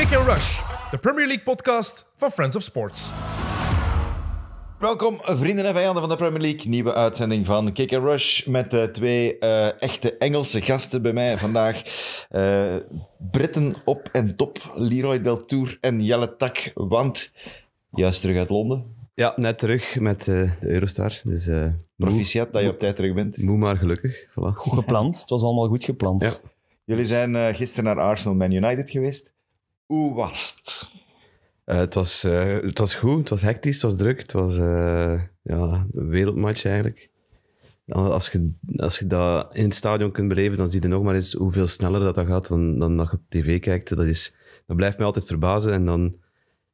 Kick and Rush, de Premier League podcast van Friends of Sports. Welkom, vrienden en vijanden van de Premier League. Nieuwe uitzending van Kick and Rush met uh, twee uh, echte Engelse gasten bij mij vandaag. Uh, Britten op en top, Leroy Deltour en Jelle Tak, want juist terug uit Londen. Ja, net terug met de Eurostar. Dus, Proficiat dat je op tijd terug bent. Moe maar gelukkig. Voilà. Goed gepland, het was allemaal goed gepland. Ja. Jullie zijn gisteren naar Arsenal Man United geweest. Hoe was het? Uh, het, was, uh, het was goed, het was hectisch, het was druk. Het was uh, ja, een wereldmatch eigenlijk. Als je, als je dat in het stadion kunt beleven, dan zie je nog maar eens hoeveel sneller dat, dat gaat dan, dan dat je op tv kijkt. Dat, is, dat blijft mij altijd verbazen. En dan,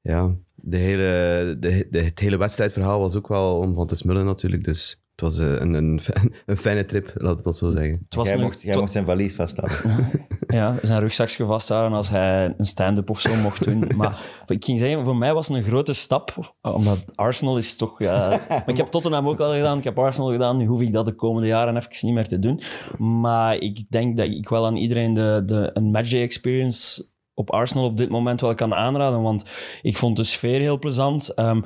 ja, de hele, de, de, het hele wedstrijdverhaal was ook wel om van te smullen natuurlijk. Dus het was een, een, een fijne trip, laat het dat zo zeggen. Het was jij, een, mocht, jij mocht zijn valies vasthouden. ja, zijn rugzakje vasthouden als hij een stand-up of zo mocht doen. Maar ik ging zeggen, voor mij was het een grote stap, omdat Arsenal is toch... Ja, maar ik heb Tottenham ook al gedaan, ik heb Arsenal gedaan, nu hoef ik dat de komende jaren even niet meer te doen. Maar ik denk dat ik wel aan iedereen de, de, een matchday experience op Arsenal op dit moment wel kan aanraden, want ik vond de sfeer heel plezant. Um,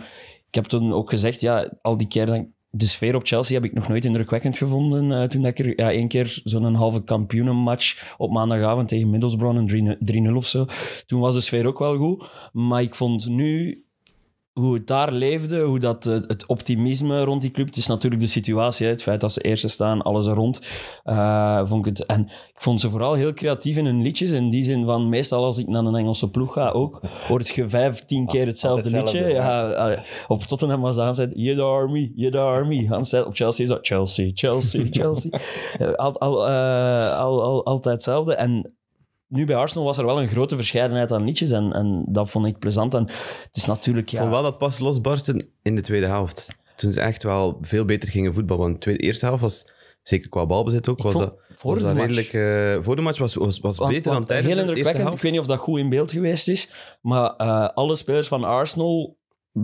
ik heb toen ook gezegd, ja, al die keer dat de sfeer op Chelsea heb ik nog nooit indrukwekkend gevonden. Uh, toen ik er ja, één keer zo'n halve kampioenenmatch op maandagavond tegen Middlesbrough, een 3-0 of zo. Toen was de sfeer ook wel goed. Maar ik vond nu hoe het daar leefde, hoe dat, het optimisme rond die club. Het is natuurlijk de situatie, het feit dat ze eerste staan, alles er rond. Uh, vond ik het, en ik vond ze vooral heel creatief in hun liedjes. In die zin van, meestal als ik naar een Engelse ploeg ga ook, hoort je vijf, tien keer hetzelfde liedje. Ja, uh, op Tottenham was aanzet, je the army, je the army. Op Chelsea is dat Chelsea, Chelsea, Chelsea. al, al, uh, al, al, altijd hetzelfde. En nu bij Arsenal was er wel een grote verscheidenheid aan liedjes en, en dat vond ik plezant. En het is natuurlijk... Ja... Ik vond wel dat pas losbarsten in de tweede helft. Toen ze echt wel veel beter gingen voetballen. Want de tweede, eerste helft was, zeker qua balbezit ook, was dat, voor was de dat match. redelijk... Uh, voor de match was, was, was want, beter want dan tijdens heel de eerste helft. Ik weet niet of dat goed in beeld geweest is, maar uh, alle spelers van Arsenal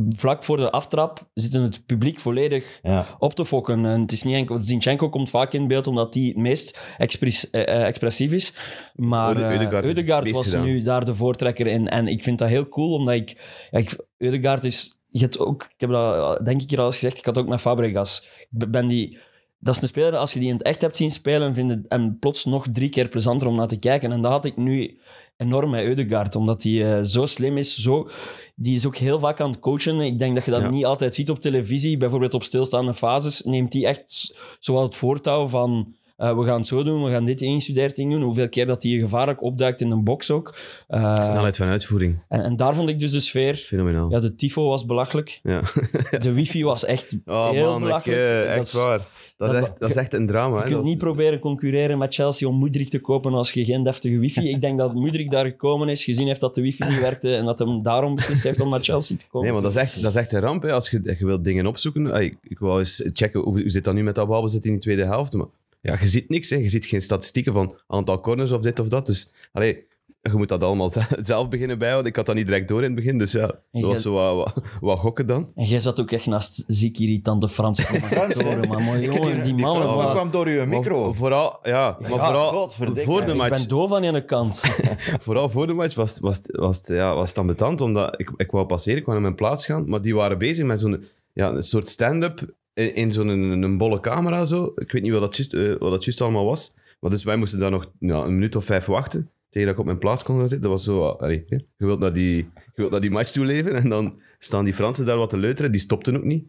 vlak voor de aftrap zitten het publiek volledig ja. op te fokken. En het is niet enkel... Zinchenko komt vaak in beeld omdat hij het meest expres, uh, expressief is. Maar uh, Eudegaard, Eudegaard was gedaan. nu daar de voortrekker in. En ik vind dat heel cool, omdat ik... Ja, ik Eudegaard is... Je hebt ook, ik heb dat denk ik hier al eens gezegd, ik had ook met Fabregas. Ik ben die... Dat is een speler, als je die in het echt hebt zien spelen, vind en plots nog drie keer plezanter om naar te kijken. En dat had ik nu enorm met Eudegaard, omdat hij uh, zo slim is. Zo, die is ook heel vaak aan het coachen. Ik denk dat je dat Ja. niet altijd ziet op televisie. Bijvoorbeeld op stilstaande fases neemt hij echt zowel het voortouw van... uh, we gaan het zo doen, we gaan dit ingestudeerd ding doen. Hoeveel keer dat hij gevaarlijk opduikt in een box ook. Uh, Snelheid van uitvoering, en, en daar vond ik dus de sfeer... fenomenaal. Ja, de tifo was belachelijk. Ja. De wifi was echt Oh heel man, belachelijk. ik, uh, Dat echt is- waar. Dat, dat- is echt, dat is echt een drama. Je hè. kunt niet proberen concurreren met Chelsea om Moedrik te kopen als je geen deftige wifi... Ik denk dat Moedrik daar gekomen is, gezien heeft dat de wifi niet werkte en dat hem daarom beslist heeft om naar Chelsea te komen. Nee, maar dat is echt, dat is echt een ramp. Hè. Als je, je wilt dingen opzoeken. Ah, Ik, ik wou eens checken hoe, hoe zit dat nu met dat balbezit in die tweede helft. Maar ja, je ziet niks. Hè. Je ziet geen statistieken van aantal corners of dit of dat. Dus allee, je moet dat allemaal ze- zelf beginnen bijhouden. Ik had dat niet direct door in het begin. Dus ja, dat jij- was zo wat, wat, wat gokken dan. En jij zat ook echt naast ziek irritante Franse commentatoren. Maar mooi jongen, die man... Frans maar- kwam door uw micro. Maar vooral, ja, maar Ja, vooral voor de match. Ik ben doof aan de ene kant. Vooral voor de match was, het- was, was, ja, was het ambetant, omdat ik, ik wou passeren, ik wou naar mijn plaats gaan, maar die waren bezig met zo'n ja, een soort stand-up in, in zo'n een, een bolle camera. Zo. Ik weet niet wat dat juist, eh, wat dat juist allemaal was. Maar dus wij moesten daar nog ja, een minuut of vijf wachten, tegen dat ik op mijn plaats kon gaan zitten. Dat was zo, ah, allee, je, wilt naar die, je wilt naar die match toe leven en dan staan die Fransen daar wat te leuteren, die stopten ook niet.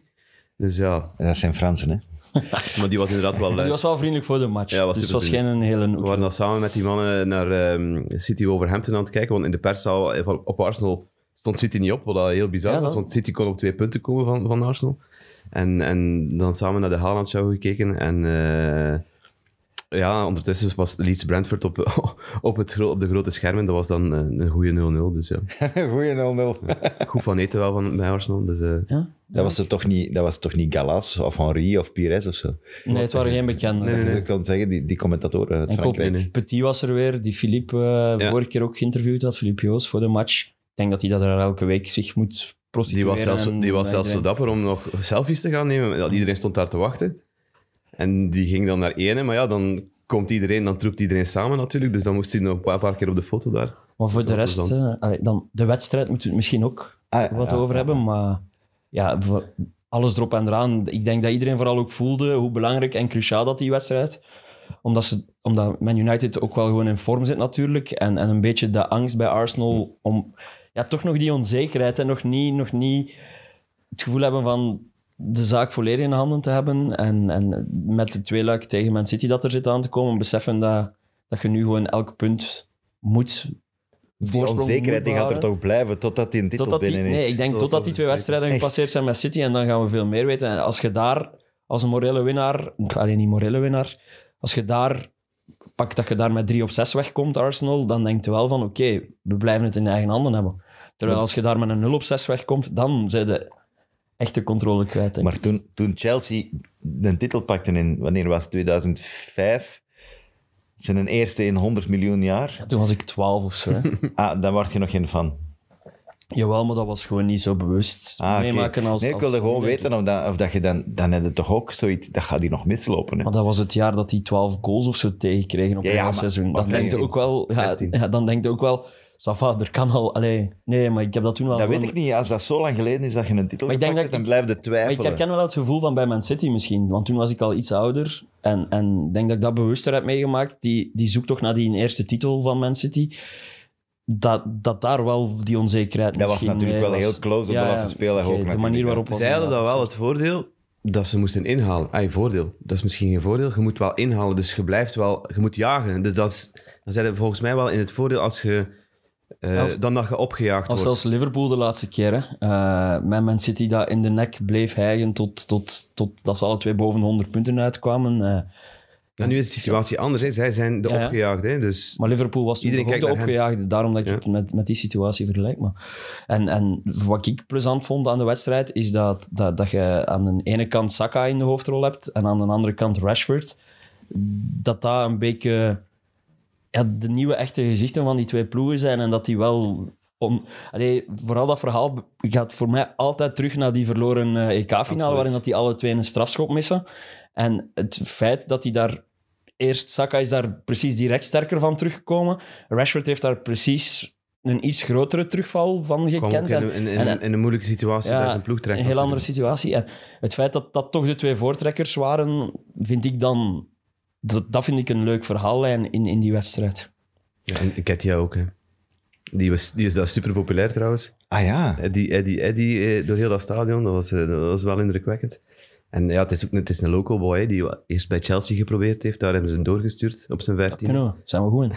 Dus ja, Dat zijn Fransen, hè? maar die was inderdaad wel... Die eh, was wel vriendelijk voor de match. Ja, was dus het was geen een hele... We waren dan samen met die mannen naar ehm, City Wolverhampton aan het kijken, want in de perszaal eh, op Arsenal stond City niet op, wat dat heel bizar Ja, was, want City kon op twee punten komen van, van Arsenal. En, en dan samen naar de Haaland Show gekeken en eh, ja, ondertussen was Leeds Brentford op, op, het, op de grote schermen, dat was dan eh, een goede 0-0, dus ja. Goeie 0-0. Goed van eten wel van, bij Arsenal, dus eh, Ja? Dat was, er toch niet, dat was toch niet Galas of Henri of Pires of zo? Nee, het waren geen bekenden. Dat je kan zeggen, die, die commentatoren uit En Frankrijk. Petit was er weer, die Philippe uh, Ja. vorige keer ook geïnterviewd had, Philippe Joos, voor de match. Ik denk dat hij dat er elke week zich moet die was zelfs, die was zelfs zo dapper om nog selfies te gaan nemen. Ja, iedereen stond daar te wachten. En die ging dan naar ene, maar ja, dan komt iedereen, dan troept iedereen samen natuurlijk. Dus dan moest hij nog een paar, paar keer op de foto daar. Maar voor de rest, eh, allee, dan, de wedstrijd moeten we het misschien ook Ah, wat ja, over ja. hebben. Maar ja, voor alles erop en eraan. Ik denk dat iedereen vooral ook voelde hoe belangrijk en cruciaal dat die wedstrijd. Omdat, ze, omdat Man United ook wel gewoon in vorm zit natuurlijk. En, en een beetje de angst bij Arsenal om ja, toch nog die onzekerheid en nog niet, nog niet het gevoel hebben van de zaak volledig in handen te hebben. En, en met de tweeluik tegen Man City dat er zit aan te komen, beseffen dat, dat je nu gewoon elk punt moet Die onzekerheid die gaat er toch blijven totdat die een titel Totdat die, binnen is. nee, ik denk Tot totdat die twee de wedstrijden gepasseerd zijn met City en dan gaan we veel meer weten. En als je daar als een morele winnaar, alleen niet morele winnaar, als je daar pakt dat je daar met 3 op 6 wegkomt, Arsenal, dan denk je wel van oké, we blijven het in eigen handen hebben. Terwijl als je daar met een 0 op 6 wegkomt, dan zijn de echte controle kwijt. denk. Maar toen, toen Chelsea de titel pakte in, wanneer was het, 2005, zijn eerste in 100 miljoen jaar, Toen was ik 12 of zo. ah, dan word je nog geen fan. Jawel, maar dat was gewoon niet zo bewust Ah, meemaken als... nee, ik als wilde gewoon weten of, dat, of dat je dan... Dan heb je toch ook zoiets... Dat gaat die nog mislopen, hè? Maar dat was het jaar dat die 12 goals of zo tegenkregen op Ja, een ja, seizoen. Dan denk je 15. ook wel... Ja, 15. ja, dan denk je ook wel... Safa, er kan al... Allee, nee, maar ik heb dat toen wel... Dat weet ik niet. Als dat zo lang geleden is dat je een titel Maar ik denk gepakt dat hebt, dan blijf je Maar ik twijfelen. herken wel het gevoel van bij Man City misschien. Want toen was ik al iets ouder. En, en ik denk dat ik dat bewuster heb meegemaakt. Die, die zoektocht naar die eerste titel van Man City. Dat, dat daar wel die onzekerheid Dat was natuurlijk wel was. heel close op de laatste speeldag ook De natuurlijk, manier waarop Zij hadden dat wel het voordeel dat ze moesten inhalen. Ah, voordeel. Dat is misschien geen voordeel. Je moet wel inhalen, dus je blijft wel... Je moet jagen. Dus dat is, dan zijn we volgens mij wel in het voordeel als je... eh, Of- dan dat je opgejaagd Als wordt. zelfs Liverpool de laatste keer. Hè. Eh, met Man City dat in de nek bleef hijgen tot, tot, tot dat ze alle twee boven de 100 punten uitkwamen. En nu is de situatie anders. Hè. Zij zijn de Ja. Dus Maar Liverpool was toen ook de opgejaagde, daarom dat ik Ja. het met, met die situatie vergelijk. Maar. En, en wat ik plezant vond aan de wedstrijd, is dat, dat, dat je aan de ene kant Saka in de hoofdrol hebt en aan de andere kant Rashford. Dat dat een beetje ja, de nieuwe echte gezichten van die twee ploegen zijn en dat die wel... Om, allee, vooral dat verhaal gaat voor mij altijd terug naar die verloren eh, EK-finale, waarin dat die alle twee een strafschop missen. En het feit dat hij daar Eerst Saka is daar precies direct sterker van teruggekomen. Rashford heeft daar precies een iets grotere terugval van gekend. in, in, in, en- in een moeilijke situatie Ja, bij zijn ploeg een heel andere situatie. En het feit dat dat toch de twee voortrekkers waren, vind ik dan... Dat, dat vind ik een leuk verhaallijn in, in die wedstrijd. Ja, en Ketia ook. Hè. Die, was, die is daar super populair trouwens. Ah ja. Eddie, Eddie, Eddie eh, door heel dat stadion, dat was, eh, dat was wel indrukwekkend. En ja, het is ook het is een local boy die eerst bij Chelsea geprobeerd heeft. Daar hebben ze hem doorgestuurd op zijn 14. Kunnen we? Zijn we goed in.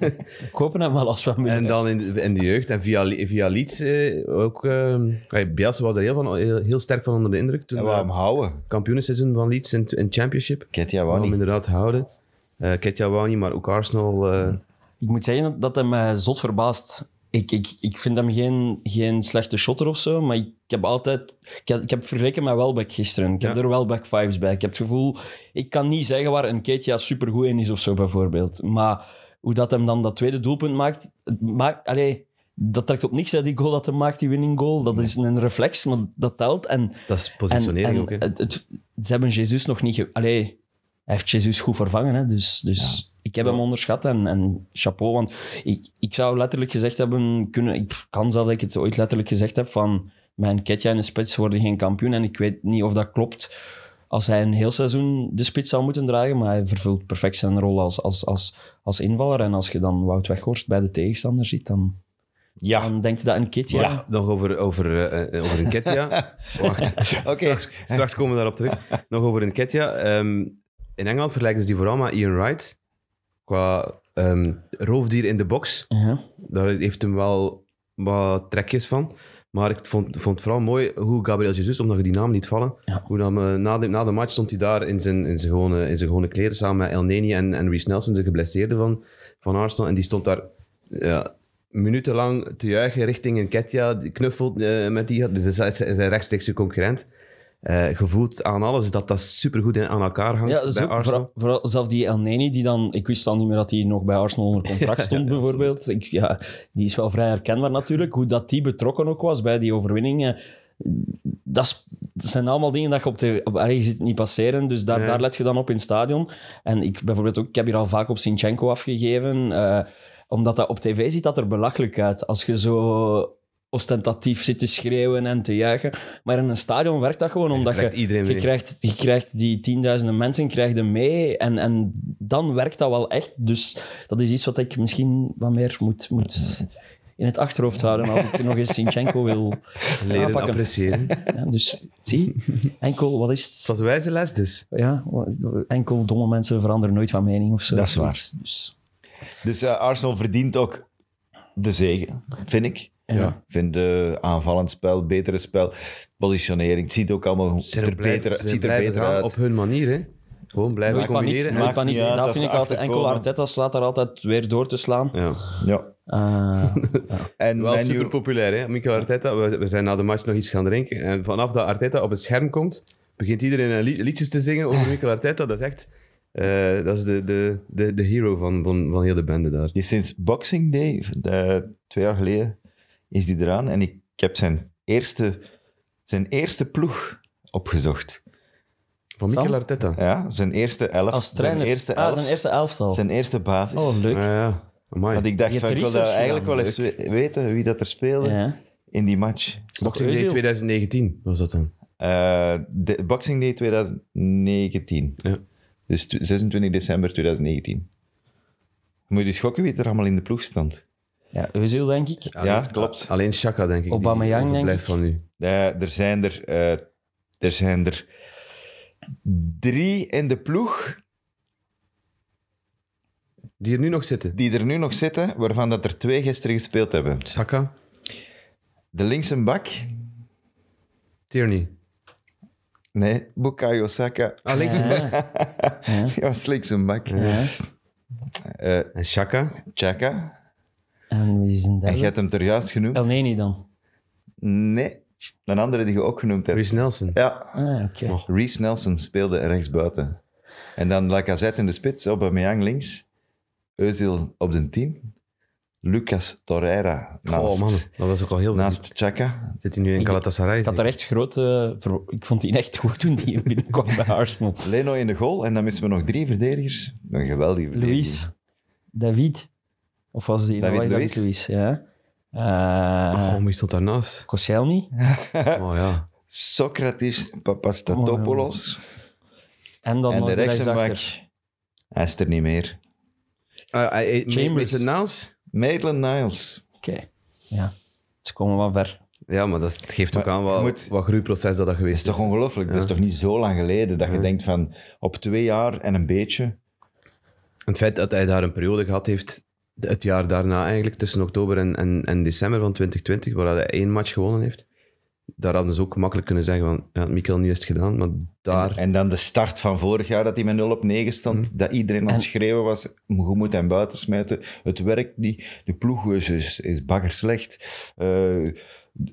ik hoop hem wel als we hem En dan in de, in de jeugd. En via, via Leeds eh, ook... eh, ja, Bielsa was er heel, van, heel, heel sterk van onder de indruk. Toen En we we hem houden. kampioenenseizoen van Leeds in, in Championship. Hem Wani. inderdaad houden. Eh Ketja Wani, maar ook Arsenal. eh, Ik moet zeggen dat hij mij zot verbaast. Ik, ik, ik vind hem geen, geen slechte shotter of zo, maar ik heb altijd... Ik heb, ik heb vergeleken met Welbeck gisteren. Ik heb er Welbeck-vibes bij. Ik heb het gevoel... Ik kan niet zeggen waar een Ketia supergoed in is of zo, bijvoorbeeld. Maar hoe dat hem dan dat tweede doelpunt maakt... maakt allee, dat trekt op niks, hè, die goal dat hij maakt, die winning goal. Dat is een reflex, maar dat telt. En, dat is positionering en ook. Hè. het, het- ze hebben Jesus nog niet... Ge, allee, hij heeft Jesus goed vervangen, hè, dus... dus Ik heb hem onderschat en, en chapeau, want ik, ik zou letterlijk gezegd hebben kunnen... Ik kan zelf dat ik het ooit letterlijk gezegd heb van... Mijn Ketja en de spits worden geen kampioen en ik weet niet of dat klopt als hij een heel seizoen de spits zou moeten dragen, maar hij vervult perfect zijn rol als, als, als, als invaller. En als je dan Wout Weghorst bij de tegenstander ziet, dan, Ja. dan denk je dat een Ketja... Ja. Nog over, over, eh, over een Ketja. Wacht, Oké. straks, straks komen we daarop terug. Nog over een Ketja. Ehm, in Engeland vergelijken ze die vooral met Ian Wright. Qua ehm, roofdier in de box. Ja. Daar heeft hem wel wat trekjes van. Maar ik vond, vond het vooral mooi hoe Gabriel Jesus, omdat je die naam niet vallen, Ja. hoe dan, na, de, na de match stond hij daar in zijn, in zijn, gewone, in zijn gewone kleren samen met El Neni en, en Reece Nelson, de geblesseerde van, van Arsenal. En die stond daar ja, minutenlang te juichen richting een Ketja, die knuffelt eh, met die. Dus dat is zijn rechtstreekse concurrent. Eh gevoeld aan alles dat dat supergoed aan elkaar hangt Ja, bij Arsenal. vooral, vooral zelf die El Neni, die dan... Ik wist al niet meer dat hij nog bij Arsenal onder contract stond, bijvoorbeeld. Ik, ja, die is wel vrij herkenbaar natuurlijk. Hoe dat die betrokken ook was bij die overwinningen. Dat, is- dat zijn allemaal dingen dat je op tv... Op, je ziet het niet passeren, dus daar, daar let je dan op in het stadion. En ik bijvoorbeeld ook... Ik heb hier al vaak op Sinchenko afgegeven. eh, Omdat dat op tv ziet dat er belachelijk uit. Als je zo ostentatief zit te schreeuwen en te juichen. Maar in een stadion werkt dat gewoon omdat je, krijgt iedereen je, mee. krijgt, je krijgt die tienduizenden mensen krijg je mee. En, en dan werkt dat wel echt. Dus dat is iets wat ik misschien wat meer moet, moet in het achterhoofd houden als ik nog eens Sinchenko wil Leren aanpakken. appreciëren. Ja, dus zie, enkel, wat is het? Een wijze les dus. Ja, enkel domme mensen veranderen nooit van mening of zo. Dat is waar. Dus, dus, Dus eh, Arsenal verdient ook de zegen, vind ik. Ja. Ik vind de aanvallend spel, betere spel, positionering. Het ziet ook allemaal Ze er beter, het ziet er beter gaan uit. op hun manier. Hè. Gewoon blijven Nooit combineren. paniek. dat dat vind ik altijd enkel. Arteta slaat daar altijd weer door te slaan. Ja. Ja. Eh, En Wel super populair, hè? Mikel Arteta. We, we zijn na de match nog iets gaan drinken. En vanaf dat Arteta op het scherm komt, begint iedereen een lied- liedjes te zingen over Mikel Arteta. Dat is echt... eh, dat is de, de, de, de hero van, van, van heel de bende daar. die sinds Boxing Day, eh, twee jaar geleden, is die eraan. En ik, ik heb zijn eerste, zijn eerste ploeg opgezocht. Van Mikel? Arteta. Ja, zijn eerste elf. als trainer. Zijn eerste ah, elf. zijn eerste elftal. Zijn eerste basis. Oh, leuk. Ja, ja. Amai. Want ik dacht, van, ik wil dat research eigenlijk wel eens we- weten wie dat er speelde Ja. in die match. Boxing Day Özil? 2019 was dat dan. Eh, de, Boxing Day 2019. Ja. Dus tw- 26 december 2019. Moet je dus gokken wie er allemaal in de ploeg stond. Ja, Özil, denk ik. Ja, klopt. Alleen Chaka, denk ik. Aubameyang, denk ik. van nu. Eh, er, zijn er, eh, er zijn er drie in de ploeg Die er nu nog zitten. die er nu nog zitten, waarvan dat er twee gisteren gespeeld hebben. Saka, De linkse bak, Tierney. nee, Bukayo Saka. Ah, links. Ja. Die was linkse bak. Ja. Eh, En Chaka. Chaka. En wie is een En derde? je hebt hem er juist genoemd. El Neni dan. Nee, een andere die je ook genoemd hebt. Reece Nelson. Ja, Ah, oké. Oh. Reece Nelson speelde rechtsbuiten. En dan Lacazette in de spits, Aubameyang links. Özil op de 10. Lucas Torreira naast, Oh man, dat was ook al heel naast Chaka. Zit hij nu in Galatasaray? Ik had er echt grote... Ik vond die echt goed toen die binnenkwam bij Arsenal. Leno in de goal. En dan missen we nog drie verdedigers. Een geweldige verdediging. Luis. David. Of was die... David Luiz, ja. Oh, Eh wie stond daarnaast? Koscielny. Oh ja. Socrates Papastatopoulos. En dan en nog de rechtsback, rechtsachter. hij is er niet meer. Uh, Chambers. Met Niles? Maitland Niles. Oké. Ja. Ze komen wel ver. Ja, maar dat geeft ook Maar aan wat, moet- wat groeiproces dat dat Dat geweest is toch ongelooflijk? Dat is toch niet zo lang geleden dat je denkt van op twee jaar en een beetje. Het feit dat hij daar een periode gehad heeft, het jaar daarna eigenlijk, tussen oktober en, en, en december van 2020, waar hij één match gewonnen heeft, daar hadden ze ook makkelijk kunnen zeggen van, ja, Mikkel, nu is het gedaan, maar daar... En dan de start van vorig jaar, dat hij met 0 op 9 stond, dat iedereen aan het En- schreeuwen was, je moet hem buiten smijten, het werkt niet, de ploeg is, is, is bagger slecht, Eh,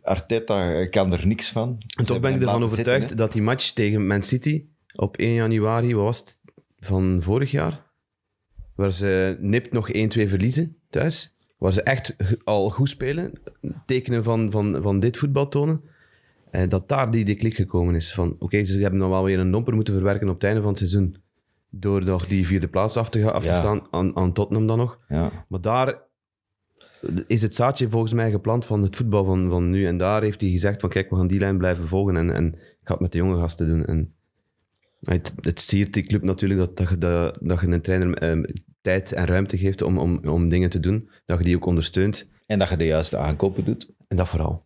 Arteta kan er niks van. En toch ben ik ervan overtuigd dat dat die match tegen Man City op 1 januari, wat was het, van vorig jaar, waar ze nipt nog 1-2 verliezen thuis, waar ze echt al goed spelen, tekenen van, van, van dit voetbal tonen, dat daar die, die klik gekomen is van, oké, ze hebben dan wel weer een domper moeten verwerken op het einde van het seizoen, door nog die vierde plaats af te, af te Ja. staan aan, aan Tottenham dan nog. Ja. Maar daar is het zaadje volgens mij geplant van het voetbal van, van nu. En daar heeft hij gezegd van kijk, we gaan die lijn blijven volgen. En, en ik ga het met de jonge gasten doen. En het, het siert die club natuurlijk dat, dat, je, dat, dat je een trainer ehm, tijd en ruimte geeft om, om, om dingen te doen. Dat je die ook ondersteunt. En dat je de juiste aankopen doet. En dat vooral.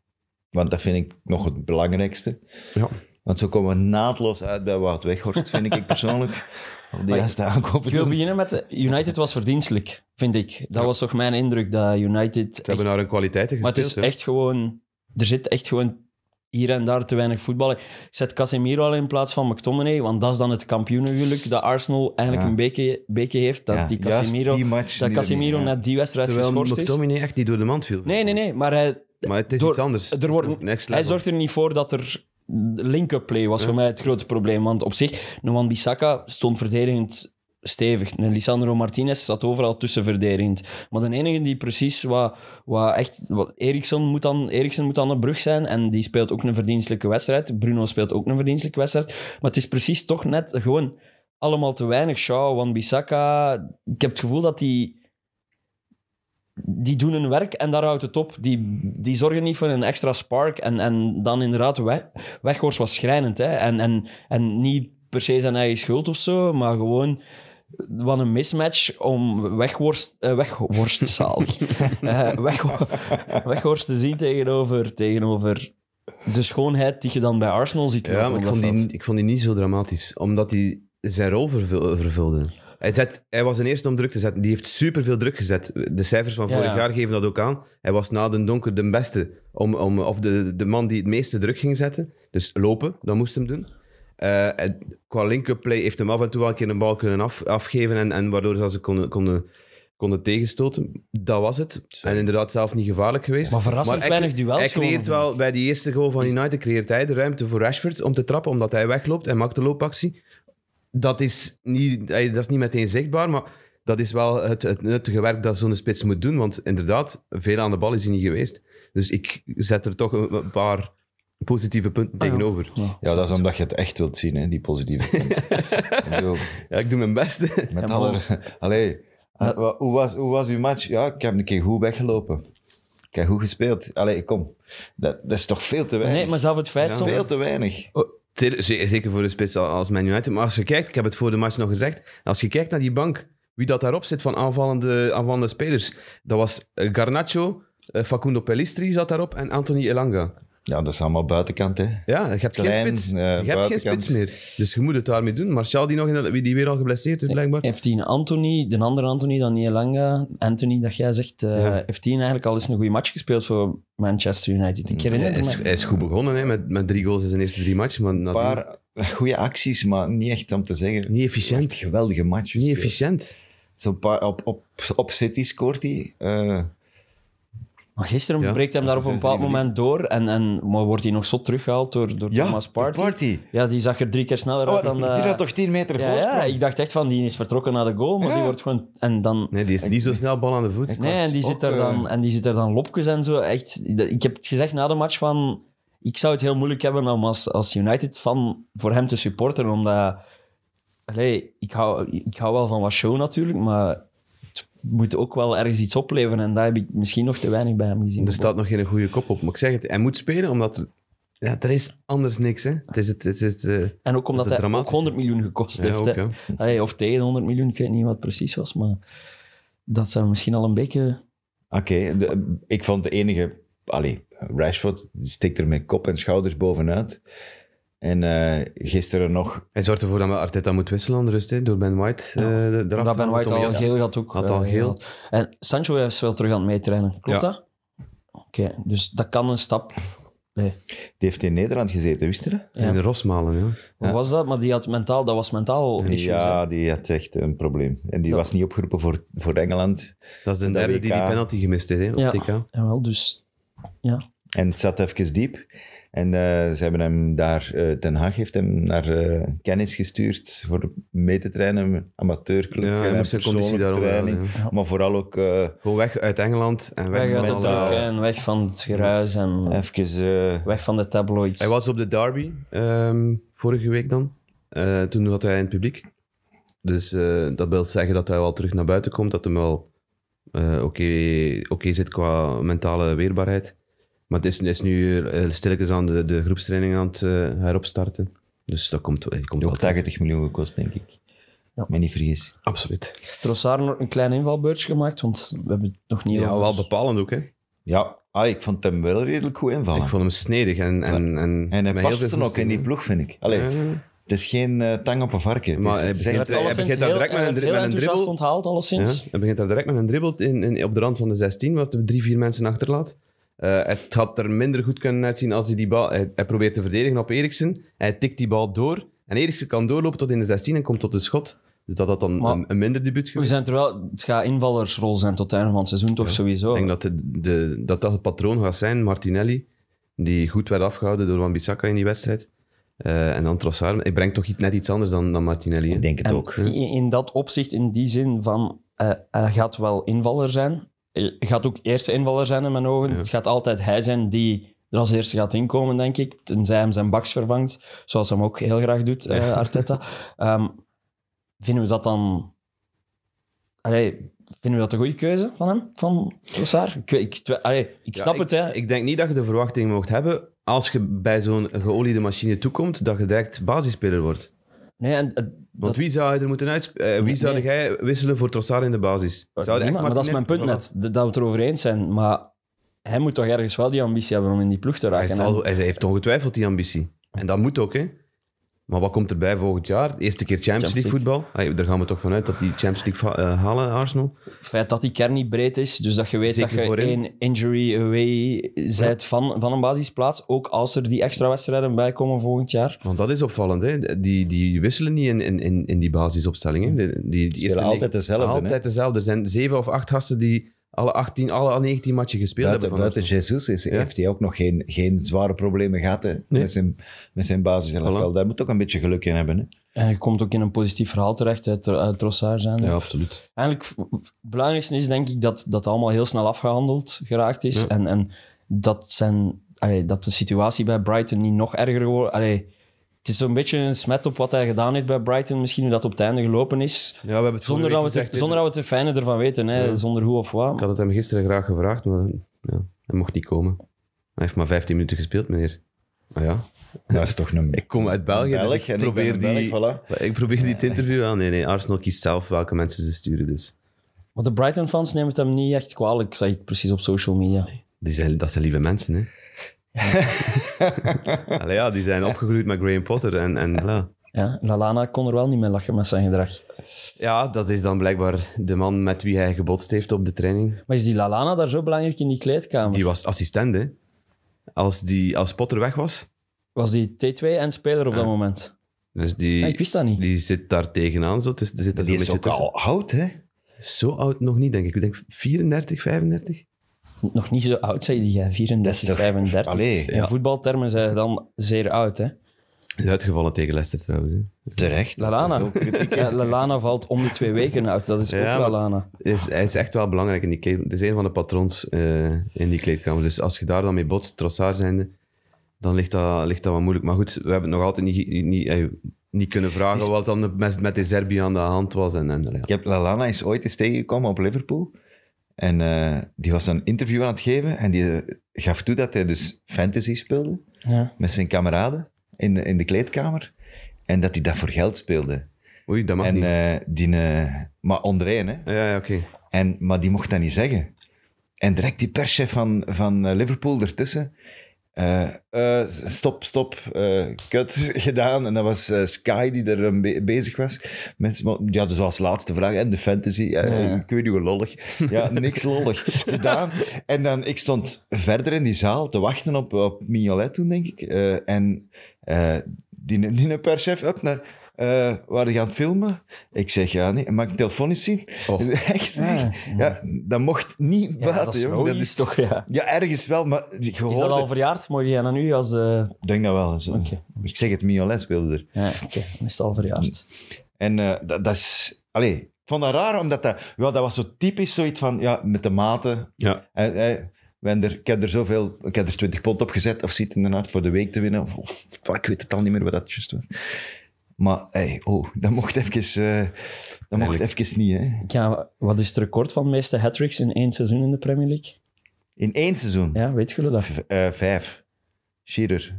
Want dat vind ik nog het belangrijkste. Ja. Want zo komen we naadloos uit bij Wout Weghorst, vind ik persoonlijk. Om de juiste aankopen Ik wil doen. beginnen met... de- United was verdienstelijk, vind ik. Dat was toch mijn indruk, dat United... Ze hebben naar hun kwaliteiten Maar gespeeld. het is echt gewoon... Er zit echt gewoon hier en daar te weinig voetbal. Ik zet Casemiro al in plaats van McTominay, want dat is dan het kampioenengeluk dat Arsenal eigenlijk Ja. een beetje, beetje heeft. Dat Ja, die Casemiro, die match dat Casemiro niet- ja. net die wedstrijd Terwijl geschorst is. McTominay echt niet door de mand viel. Nee, nee, nee. Maar hij, Maar het is Door- iets anders. er wordt, Next hij zorgt er niet voor dat er link-up play was voor mij het grote probleem. Want op zich, Noan Bissaka stond verdedigend stevig. En Lisandro Martinez zat overal tussen verdedigend. Maar de enige die precies wat, wat echt... Wat, Eriksen, moet dan, Eriksen moet dan een brug zijn en die speelt ook een verdienstelijke wedstrijd. Bruno speelt ook een verdienstelijke wedstrijd. Maar het is precies toch net gewoon allemaal te weinig. Shaw, Wan Bissaka... Ik heb het gevoel dat die die doen hun werk en daar houdt het op. Die, die zorgen niet voor een extra spark. En, en dan inderdaad, weg, Weghorst was schrijnend. Hè? En, en, en niet per se zijn eigen schuld of zo, maar gewoon wat een mismatch om Weghorst, eh, Weghorst zalig, Eh, weg, Weghorst te zien tegenover, tegenover de schoonheid die je dan bij Arsenal ziet. Ja, maar ik vond, die, ik vond die niet zo dramatisch. Omdat hij zijn rol vervul- vervulde. Hij, zet, hij was de eerste om druk te zetten. Die heeft superveel druk gezet. De cijfers van Ja, vorig ja. jaar geven dat ook aan. Hij was na de donker de beste. Om, om, of de, de man die het meeste druk ging zetten. Dus lopen, dat moest hem doen. Eh, en qua link-up play heeft hem af en toe wel een keer een bal kunnen af, afgeven. En, en waardoor ze konden, konden, konden tegenstoten. Dat was het. En inderdaad zelf niet gevaarlijk geweest. Maar verrassend hij- weinig duels Hij creëert wel, bij die eerste goal van United creëert hij de ruimte voor Rashford om te trappen, omdat hij wegloopt en maakt de loopactie. Dat is niet, dat is niet meteen zichtbaar, maar dat is wel het, het nuttige werk dat zo'n spits moet doen. Want inderdaad, veel aan de bal is hij niet geweest. Dus ik zet er toch een paar positieve punten tegenover. Ja. Ja, dat is omdat je het echt wilt zien, hè, die positieve punten. Ik bedoel, ik doe mijn best. met alle... Allee, ah, wa- hoe, was, hoe was uw match? Ja, ik heb een keer goed weggelopen. Ik heb goed gespeeld. Allee, kom. Dat, dat is toch veel te weinig? Nee, maar zelf het feit... Dat is soms- veel te weinig. Zeker zeker voor de spits als Man United. Maar als je kijkt, ik heb het voor de match nog gezegd, als je kijkt naar die bank, wie dat daarop zit van aanvallende, aanvallende spelers, dat was eh, Garnacho, eh, Facundo Pellistri zat daarop en Anthony Elanga. Ja, dat is allemaal buitenkant, hè. Ja, je hebt Klein, geen spits. eh, je hebt geen spits meer. Dus je moet het daarmee doen. Martial, die, nog in de- die weer al geblesseerd is, blijkbaar. Heeft hij een Anthony, de andere Anthony dan Nielanga, Anthony dat jij zegt, eh, Ja. heeft hij eigenlijk al eens een goede match gespeeld voor Manchester United? Ik herinner Hij is, hij is goed begonnen hè, met, met drie goals in zijn eerste drie matchen. Maar Een nadien paar goede acties, maar niet echt om te zeggen. niet efficiënt. Geweldige match. Niet gespeeld. efficiënt. Zo'n paar, op, op, op City scoort hij. eh, Maar gisteren Ja, breekt hem dat daar op een bepaald moment door en, en maar wordt hij nog zo teruggehaald door, door ja, Thomas Partey. Party. Ja, die zag er drie keer sneller uit Oh, dan... die eh, had toch 10 meter ja, voorsprong? ja, ik dacht echt van, die is vertrokken naar de goal, maar Ja. die wordt gewoon... En dan... Nee, die is niet zo snel bal aan de voet. Nee, was en die, zit er eh, dan, en die zit er dan lopjes en zo. Echt, ik heb het gezegd na de match van... Ik zou het heel moeilijk hebben om als, als United-fan voor hem te supporteren, omdat... Allee, ik hou, ik hou wel van wat show natuurlijk, maar moet ook wel ergens iets opleveren. En daar heb ik misschien nog te weinig bij hem gezien. Er staat nog geen goede kop op. Maar ik zeg het, hij moet spelen, omdat... er- Ja, er is anders niks, hè. Het is het... het, is het eh, En ook omdat Dat is hij ook dramatisch. 100 miljoen gekost Ja, heeft. ook, hè. ja. Allee, of tegen 100 miljoen, ik weet niet wat het precies was, maar dat zou misschien al een beetje... Oké, ik vond de enige... Allee, Rashford die stikt er met kop en schouders bovenuit. En eh, gisteren nog... Hij zorgt ervoor dat we Arteta moet wisselen aan de rust, hè, door Ben White eh eraf te Dat Ben White al geel had ook. Had al eh, geel. gehad. En Sancho is wel terug aan het meetrainen, klopt Ja. dat? Oké, dus dat kan een stap. Nee. Die heeft in Nederland gezeten, wist je dat? Ja. In Rosmalen, ja. Hoe was dat? Maar die had mentaal, dat was mentaal issues. ja, hè. die had echt een probleem. En die Ja. was niet opgeroepen voor, voor Engeland. Dat is de derde die die penalty gemist heeft, hè, op Ja. TK. Jawel, dus ja. En het zat even diep. En eh, ze hebben hem daar... eh Ten Haag heeft hem naar eh, kennis gestuurd voor mee te trainen. Amateurclub. Ja, hij moest conditie daarom training. Maar vooral ook eh, Gewoon weg uit Engeland en weg, Weg uit van het alle- en weg van het geruis en even... eh, weg van de tabloids. Hij was op de derby ehm, vorige week dan. Eh, toen zat hij in het publiek. Dus eh, dat wil zeggen dat hij wel terug naar buiten komt. Dat hij wel eh, oké oké zit qua mentale weerbaarheid. Maar het is, het is nu uh, stilletjes aan de, de groepstraining aan het eh, heropstarten. Dus dat komt, eh, komt wel. ook 80 miljoen gekost, denk ik. Ja. Me niet vergis. Absoluut. Trossard nog een klein invalbeurtje gemaakt, want we hebben het nog niet Ja, over- wel bepalend ook. Hè. Ja, ah, ik vond hem wel redelijk goed invallen. Ik vond hem snedig en, en, en, En hij met heel paste veel ook in die goesting, ploeg, vind ik. Allee, hè. Ja. Het is geen eh, tang op een varken. Het Maar is, hij het is Hij echt- begint- werd hij alleszins begint daar heel, direct met hij een werd dri- heel met een enthousiast dribbel. onthaald, alleszins. Ja, hij begint daar direct met een dribbel in, in, op de rand van de 16, waar hij drie, vier mensen achterlaat. Eh, het had er minder goed kunnen uitzien als hij die bal... Hij, hij probeert te verdedigen op Eriksen. Hij tikt die bal door. En Eriksen kan doorlopen tot in de 16 en komt tot de schot. Dus dat had dan Maar- een, een minder debuut We geweest. zijn terwijl, het gaat invallersrol zijn tot het einde van het seizoen, toch sowieso. Ik denk dat, de, de, dat dat het patroon gaat zijn. Martinelli, die goed werd afgehouden door Wan-Bissaka in die wedstrijd. Eh, en dan Trossard. Hij brengt toch iets- net iets anders dan, dan Martinelli. hè? Ik denk het En ook. in, in dat opzicht, in die zin van, eh, hij gaat wel invaller zijn. Gaat ook eerste invaller zijn in mijn ogen. Het gaat altijd hij zijn die er als eerste gaat inkomen, denk ik. Tenzij hem zijn baks vervangt, zoals hem ook heel graag doet, eh, Arteta. Ehm, vinden we dat dan... Allee, vinden we dat een goede keuze van hem, van Trossard? Ik, ik, allee, ik Ja, snap ik, het, hè. Ik denk niet dat je de verwachting mocht hebben als je bij zo'n geoliede machine toekomt, dat je direct basisspeler wordt. Nee, en, Want wie zou je er moeten uit... eh, wie zou Nee. jij wisselen voor Trossard in de basis? Zou niemand, maar dat is mijn punt net, dat we het erover eens zijn. Maar hij moet toch ergens wel die ambitie hebben om in die ploeg te Hij, raken. zal, En- hij heeft ongetwijfeld die ambitie. En dat moet ook, hè. Maar wat komt erbij volgend jaar? De eerste keer Champions League voetbal. Allee, daar gaan we toch vanuit dat die Champions League eh, halen, Arsenal. Het feit dat die kern niet breed is, dus dat je weet Zeker dat je voorin. één injury away bent van, van een basisplaats, ook als er die extra wedstrijden bij komen volgend jaar. Want dat is opvallend, hè. Die, die wisselen niet in, in, in, die basisopstelling. Hè. Die, die, die Spelen eerste altijd dezelfde, hè? Altijd dezelfde. Er zijn zeven of acht gasten die alle, 18, alle 19 matchen gespeeld Buiten, hebben. van buiten Jesus is, Ja. heeft hij ook nog geen, geen zware problemen gehad hè, Nee. met zijn, met zijn basis. Voilà. Daar moet ook een beetje geluk in hebben. Hè. En je komt ook in een positief verhaal terecht, hè, Tro- uit Trossard zijn. Ja, absoluut. Eigenlijk, het belangrijkste is denk ik dat dat allemaal heel snel afgehandeld geraakt is. Ja. En, en dat, zijn, allee, dat de situatie bij Brighton niet nog erger wordt. Allee, het is zo'n beetje een smet op wat hij gedaan heeft bij Brighton. Misschien hoe dat op het einde gelopen is. Ja, we hebben het Zonder dat, we gezegd, het, zonder dat we het fijne ervan weten. Hè, Ja. Zonder hoe of wat. Ik had het hem gisteren graag gevraagd, maar ja, hij mocht niet komen. Hij heeft maar 15 minuten gespeeld, meneer. Maar ja, Dat is toch een ik kom uit België, Belg dus ik ik probeer, een die, Belg, voilà. ik probeer die te interviewen. Ah, nee, nee, Arsenal kiest zelf welke mensen ze sturen. Dus. Maar de Brighton-fans nemen het hem niet echt kwalijk, zag ik precies op social media. Die zijn, dat zijn lieve mensen, hè. Allee, ja, die zijn opgegroeid met Graham Potter. En, en. Ja, Lalana kon er wel niet mee lachen met zijn gedrag. Ja, dat is dan blijkbaar de man met wie hij gebotst heeft op de training. Maar is die Lalana daar zo belangrijk in die kleedkamer? Die was assistent, hè. Als, die, als Potter weg was, Was die T2 en speler op dat moment? dus die, Ja, ik wist dat niet. die zit daar tegenaan. Zo, dus, zit er Die is beetje ook tussen. al oud, hè? Zo oud nog niet, denk ik. Ik denk 34, 35. Nog niet zo oud, zei jij, 34, 35. Allee, In Ja. voetbaltermen zijn ze dan zeer oud, hè? Is uitgevallen tegen Leicester trouwens. Hè. terecht. Is Lalana. kritiek. Ja, Lalana valt om de twee weken uit. Dat is Ja, ook Lalana. Hij is, hij is echt wel belangrijk in die kleed. Het is een van de patrons eh, in die kleedkamer. Dus als je daar dan mee botst, Trossard zijnde, dan ligt dat, ligt dat wat moeilijk. Maar goed, we hebben het nog altijd niet, niet, eh, niet kunnen vragen wat dan met, met de Serbië aan de hand was. En, en, ja. Ik heb Lalana eens ooit eens tegengekomen op Liverpool. En eh, die was een interview aan het geven. En die eh, gaf toe dat hij dus fantasy speelde Ja. met zijn kameraden in de, in de kleedkamer. En dat hij dat voor geld speelde. Oei, dat mag en niet. eh, die, eh, maar onder één, hè. ja, ja, oké. En, maar die mocht dat niet zeggen. En direct die perschef van, van Liverpool ertussen. Eh, eh, stop, stop, eh kut gedaan. En dat was Sky die er be- bezig was. Met, ja, dus als laatste vraag. En de fantasy. Ja, ja. Ik weet niet hoe lollig. Ja, niks lollig gedaan. En dan, ik stond verder in die zaal te wachten op, op Mignolet toen, denk ik. En eh, die, die perschef, up naar... eh waren die aan het filmen? Ik zeg, ja, nee. Mag ik een telefoon eens zien? Oh. Echt, Ja. echt. Ja, dat mocht niet Ja, buiten, dat is Dat is- toch? Ja. ja, ergens wel, maar je Is dat al verjaard? Mooi jij aan nu als... eh, Ik denk dat wel. Ik zeg het, Mignolet speelde er. Ja, oké. Dan is het al verjaard. En eh, dat, dat is... Allee, ik vond dat raar, omdat dat... Ja, dat was zo typisch zoiets van... Ja, met de maten. Ja. We hebben er, ik heb er zoveel... Ik heb er 20 pond op gezet, of ziet inderdaad, voor de week te winnen. Of, of- ik weet het al niet meer wat dat juist was. Maar, hey, oh, dat mocht even... eh, dat mocht even niet, hè. Ja, wat is het record van de meeste hat-tricks in één seizoen in de Premier League? In één seizoen. Ja, weet jullie dat? V- eh, vijf. Shearer.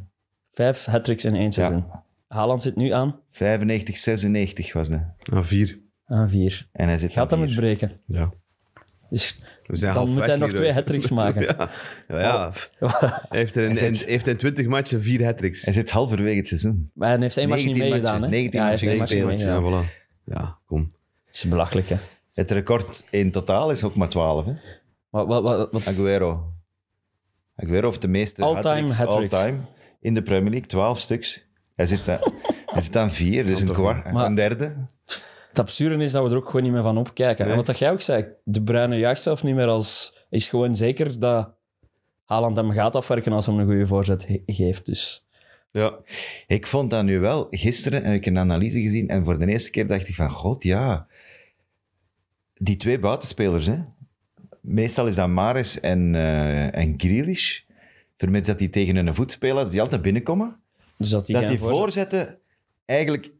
Vijf hat-tricks in één seizoen. Haaland zit nu aan 95, 96 was dat. Ah, vier. aan vier. En hij zit Gaat aan met breken? Ja. Dus We zijn Dan moet hij nog twee hat-tricks maken. Ja, ja, ja. Hij heeft, er in, Hij in- zit- heeft in 20 matchen vier hat-tricks. Hij zit halverwege het seizoen. Maar hij heeft één match niet 19 meegedaan, hè? matchen, 19 ja, hij heeft één match matchen niet gespeeld. Ja, voilà. Ja, kom. Het is belachelijk, hè? Het record in totaal is ook maar 12. Hè? Wat, wat, wat, wat- Aguero. Aguero heeft de meeste All-time all-time in de Premier League. 12 stuks. Hij zit, aan- hij zit aan vier, dus een, kwart, een derde. Het absurde is dat we er ook gewoon niet meer van opkijken. Nee. En wat dat jij ook zei, de Bruine juicht zelf niet meer als... Is gewoon zeker dat Haaland hem gaat afwerken als hem een goede voorzet he- geeft. Dus Ja. Ik vond dat nu wel. Gisteren heb ik een analyse gezien en voor de eerste keer dacht ik van, god ja. Die twee buitenspelers, hè. Meestal is dat Mares en, eh en Grealish. Vermits dat die tegen hun voet spelen, dat die altijd binnenkomen. Dus dat die, dat die voorzet- voorzetten eigenlijk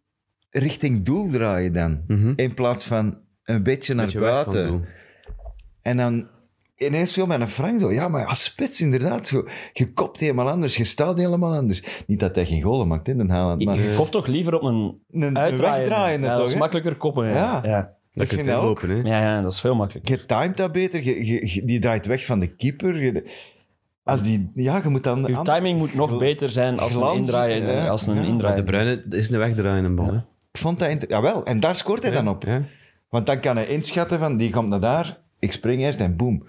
richting doel draaien dan. Mhm. In plaats van een beetje naar Beetje buiten. En dan ineens viel mijn Frank zo. Ja, maar als spits inderdaad. Zo, je kopt helemaal anders, je staat helemaal anders. Niet dat hij geen golen maakt in Den Haaland, maar Je kopt toch liever op een een, een uitdraaiende. wegdraaiende ja, toch? dat is makkelijker koppen. Ja. Ja. Ja. Dat Ik vind dat hè. Ja, ja, dat is veel makkelijker. Je timet dat beter, je, je- je- die draait weg van de keeper. Je- als die, ja, je moet dan... Je timing moet nog beter zijn als een glans, indraaier. ja, als een ja. Indraaier. de Bruyne is een wegdraaiende bal, vond dat... Jawel, en daar scoort hij dan op. Want dan kan hij inschatten van, die komt naar daar, ik spring eerst en boom.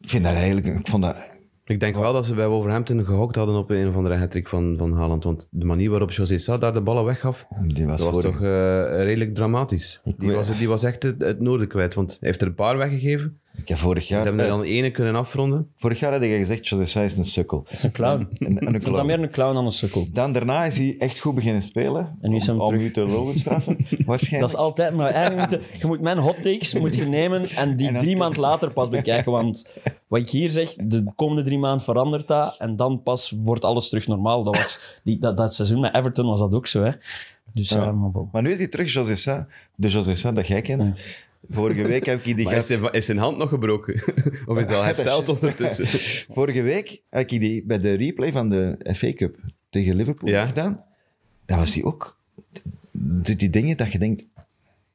Ik vind dat eigenlijk... Ik vond dat... Ik denk wel dat ze bij Wolverhampton gehokt hadden op een of andere hattrick van, van Haaland. Want de manier waarop José Sa daar de ballen weggaf, Die was, dat was toch eh, redelijk dramatisch. Die was, die was echt het, het noorden kwijt, want hij heeft er een paar weggegeven. Ik heb vorig Ze jaar... hebben er eh, dan ene kunnen afronden. vorig jaar had je gezegd, José Sa is een sukkel. Dat is een clown. En, en een Ik dat clown. meer een clown dan een sukkel. Dan daarna is hij echt goed beginnen spelen. En nu is hij om, om terug. u te logen straffen, Dat waarschijnlijk. is altijd, maar eigenlijk moet je, je moet mijn hot takes moet je nemen en die En drie maanden later pas bekijken. Want wat ik hier zeg, de komende drie maanden verandert dat en dan pas wordt alles terug normaal. Dat, was, die, dat, dat seizoen met Everton was dat ook zo. Hè. Dus Ja. ja, maar bon. Maar nu is hij terug, José Sa. De José Sa dat jij kent. Vorige week heb ik die is gast... zijn, is zijn hand nog gebroken? of is hij al dat is hersteld ondertussen? Vorige week heb ik die bij de replay van de FA Cup tegen Liverpool Ja. gedaan. Dat was die ook. Doet die dingen dat je denkt...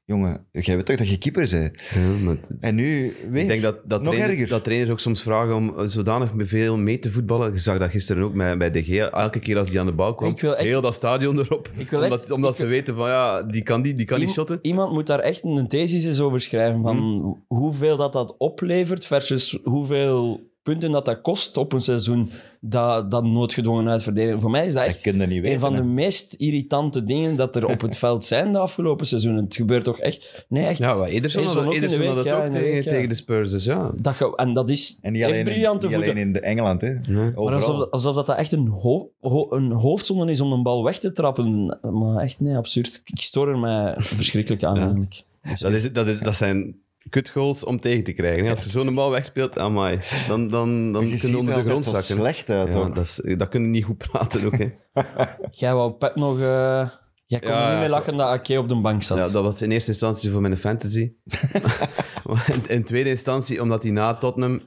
Jongen, jij weet toch dat je keeper bent? Ja, maar En nu weer. ik denk dat, dat, nog trainers, erger. dat trainers ook soms vragen om eh, zodanig veel mee te voetballen. Je zag dat gisteren ook bij, bij De Gea. Elke keer als die aan de bal kwam, Ik wil echt- heel dat stadion erop. Ik wil omdat echt- omdat ik- ze weten van, ja, die kan die, die kan niet Iem- shotten. Iemand moet daar echt een thesis eens over schrijven van Hm. hoeveel dat, dat oplevert versus hoeveel punten dat dat kost op een seizoen dat, dat noodgedwongen uitverdelen. Voor mij is dat Dat echt kun je niet weten. een van hè. de meest irritante dingen dat er op het veld zijn de afgelopen seizoenen. Het gebeurt toch echt... Nee, echt. Ja, maar Ederson, Ederson had, ook in Ederson week, in tegen, week, ja. tegen de Spurs. Dus ja, Dat ge- en dat is... En niet alleen, in, briljante niet voeten. alleen in de Engeland, hè. Maar alsof, alsof dat, dat echt een, ho ho- een hoofdzonde is om een bal weg te trappen. Maar echt, nee, absurd. Ik stoor er mij verschrikkelijk aan, Ja. eigenlijk. dat, is, dat, is, dat zijn kutgoals om tegen te krijgen. hè. Als je zo'n bal wegspeelt, amai, dan, dan, dan Je kun je er onder de grond zakken. slecht uit, Ja, dat, is, dat kun je niet goed praten ook. Hè. Jij wou Pep nog... eh, Jij kon Ja, er niet mee ja. lachen dat Ake op de bank zat. Ja, dat was in eerste instantie voor mijn fantasy. Maar in, in tweede instantie omdat hij na Tottenham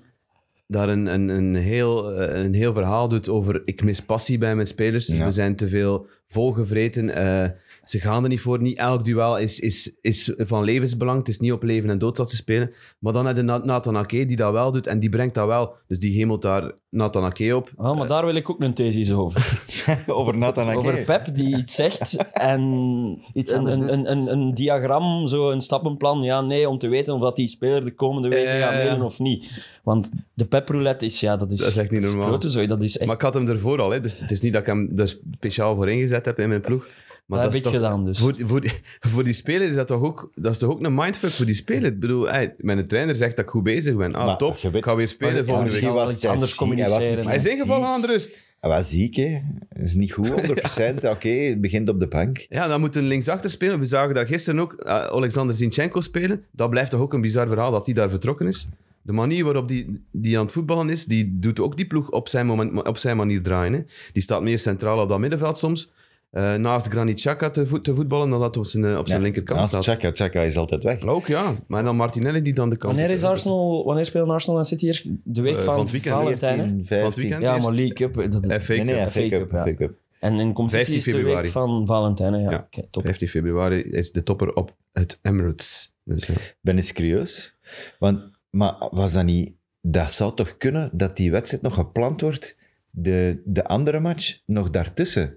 daar een, een, een, heel, eh, een heel verhaal doet over ik mis passie bij mijn spelers. Ja. We zijn te veel volgevreten. eh, ze gaan er niet voor. Niet elk duel is, is, is van levensbelang. Het is niet op leven en dood dat ze spelen. Maar dan heb je Na- Nathan Ake die dat wel doet en die brengt dat wel. Dus die hemelt daar Nathan Ake op. Oh, maar daar wil ik ook een thesis over. Over Nathan Ake. Over Pep die iets zegt en Iets een, een, een, een, een diagram, zo een stappenplan. Ja, nee, om te weten of dat die speler de komende weken gaat meedoen of niet. Want de Pep roulette is, ja, dat is, Dat is echt niet normaal. grote. Dat is echt, Maar ik had hem ervoor al. Hè. Dus het is niet dat ik hem er speciaal voor ingezet heb in mijn ploeg. Maar dat heb ik toch- gedaan dus. Voor, voor, die, voor die speler is dat toch ook, dat is toch ook een mindfuck voor die speler. Ik bedoel, hey, mijn trainer zegt dat ik goed bezig ben. Ah, Maar top. weet- Ik ga weer spelen Maar- volgende misschien week. was iets anders ziek, hij was communiceren. Hij is ingevallen ziek. aan de rust. Hij was ziek, hè. Dat is niet goed, 100%. Oké, het begint op de bank. Ja, dan moet een linksachter spelen. We zagen daar gisteren ook eh, Alexander Zinchenko spelen. Dat blijft toch ook een bizar verhaal dat hij daar vertrokken is. De manier waarop die, die aan het voetballen is, die doet ook die ploeg op zijn, moment, op zijn manier draaien. Hè. Die staat meer centraal op dat middenveld soms. Eh, naast Granit Xhaka te, voet- te voetballen, dan dat op zijn, eh, op zijn linkerkant Naast staat. Chaka, Chaka is altijd weg. Ook ja, maar dan Martinelli die dan de kant Wanneer, is op- Arsenal, wanneer spelen Arsenal en City eerst? De week Eh, van, van het weekend. Valentijn, hè? 14, Van het 15. weekend Ja, maar League Cup. Dat, FA Nee, nee, Cup. FA FA Cup. Cup, ja. FA Cup. en in competitie 15 is de week februari. van Valentijn. Ja, Ja. Oké, top. 15 februari is de topper op het Emirates. Dus, ja. ben eens curieus. Want, maar was dat niet... Dat zou toch kunnen dat die wedstrijd nog gepland wordt, de, de andere match nog daartussen?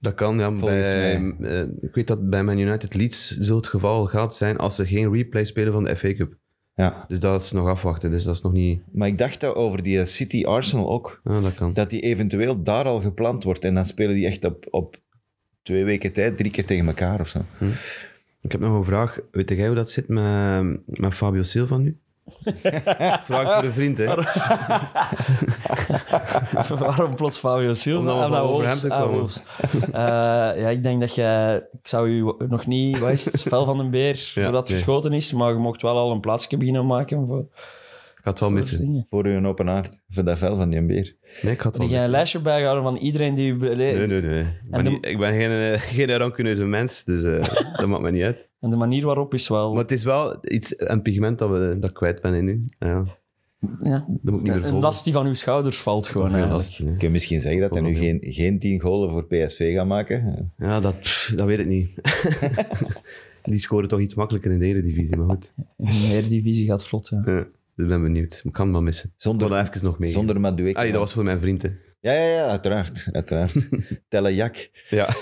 Dat kan, ja. Volgens Bij, eh, ik weet dat bij Man United Leeds zo het geval gaat zijn als ze geen replay spelen van de FA Cup. Ja. Dus dat is nog afwachten. Dus dat is nog niet... Maar ik dacht dat over die City Arsenal ook, Ja, dat kan. dat die eventueel daar al gepland wordt. En dan spelen die echt op, op twee weken tijd drie keer tegen elkaar of zo. Ik heb nog een vraag. Weet jij hoe dat zit met, met Fabio Silva nu? Vraag voor een vriend, hè. Waarom plots Fabio Silva? Van nou, over hem te komen. Eh, ja, ik denk dat jij... Ik zou u nog niet... Wat is het? Vel van den Beer, Ja, voordat het nee. geschoten is. Maar je mocht wel al een plaatsje beginnen maken voor... Ga ga het wel missen. Voor u een open. Ik vind dat fel van die beer. Nee, ik ga het wel Heb jij een lijstje bijgehouden van iedereen die... Nee, nee, nee. Ik ben, de- niet- ik ben geen, eh, geen rancuneuze mens, dus eh, dat maakt me niet uit. En de manier waarop is wel... Maar het is wel iets, een pigment dat, we, dat ik kwijt ben in nu. Ja, ja, dat moet ik niet meer een last die van uw schouders valt gewoon Ja, last. Kun je misschien zeggen dat hij nu geen, geen tien golen voor PSV gaat maken? Ja, dat, pff, dat weet ik niet. Die scoren toch iets makkelijker in de Eredivisie, maar goed. In de Eredivisie gaat vlot, ja. Ja, dus ik ben benieuwd. Ik kan het maar missen. Zonder- Ik wil dat even nog mee. Zonder Madueke. Ah, dat was voor mijn vriend, hè. Ja, ja, ja, uiteraard. uiteraard. Telle Jak. Ja.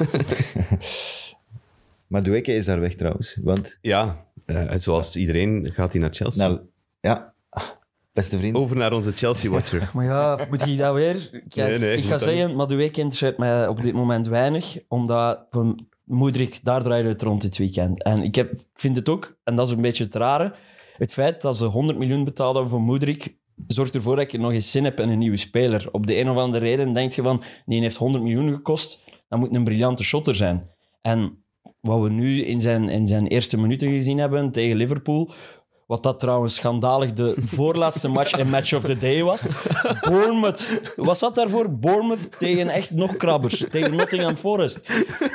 Madueke is daar weg trouwens. Want, ja, eh, zoals iedereen gaat hij naar Chelsea. nou, ja, beste vriend. Over naar onze Chelsea-watcher. Maar ja, moet je dat weer... Kijk, Nee, nee, ik ga zeggen, Madueke interesseert mij op dit moment weinig, omdat voor Moedrik, daar draaide het rond dit weekend. En ik, heb, ik vind het ook, en dat is een beetje het rare, het feit dat ze 100 miljoen betaalden voor Moedrik zorgt ervoor dat je nog eens zin hebt in een nieuwe speler. Op de een of andere reden denk je van, die heeft 100 miljoen gekost, dat moet een briljante shotter zijn. En wat we nu in zijn, in zijn eerste minuten gezien hebben tegen Liverpool, wat dat trouwens schandalig de voorlaatste match en match of the day was. Bournemouth. Was dat daarvoor? Bournemouth tegen echt nog krabbers. Tegen Nottingham Forest.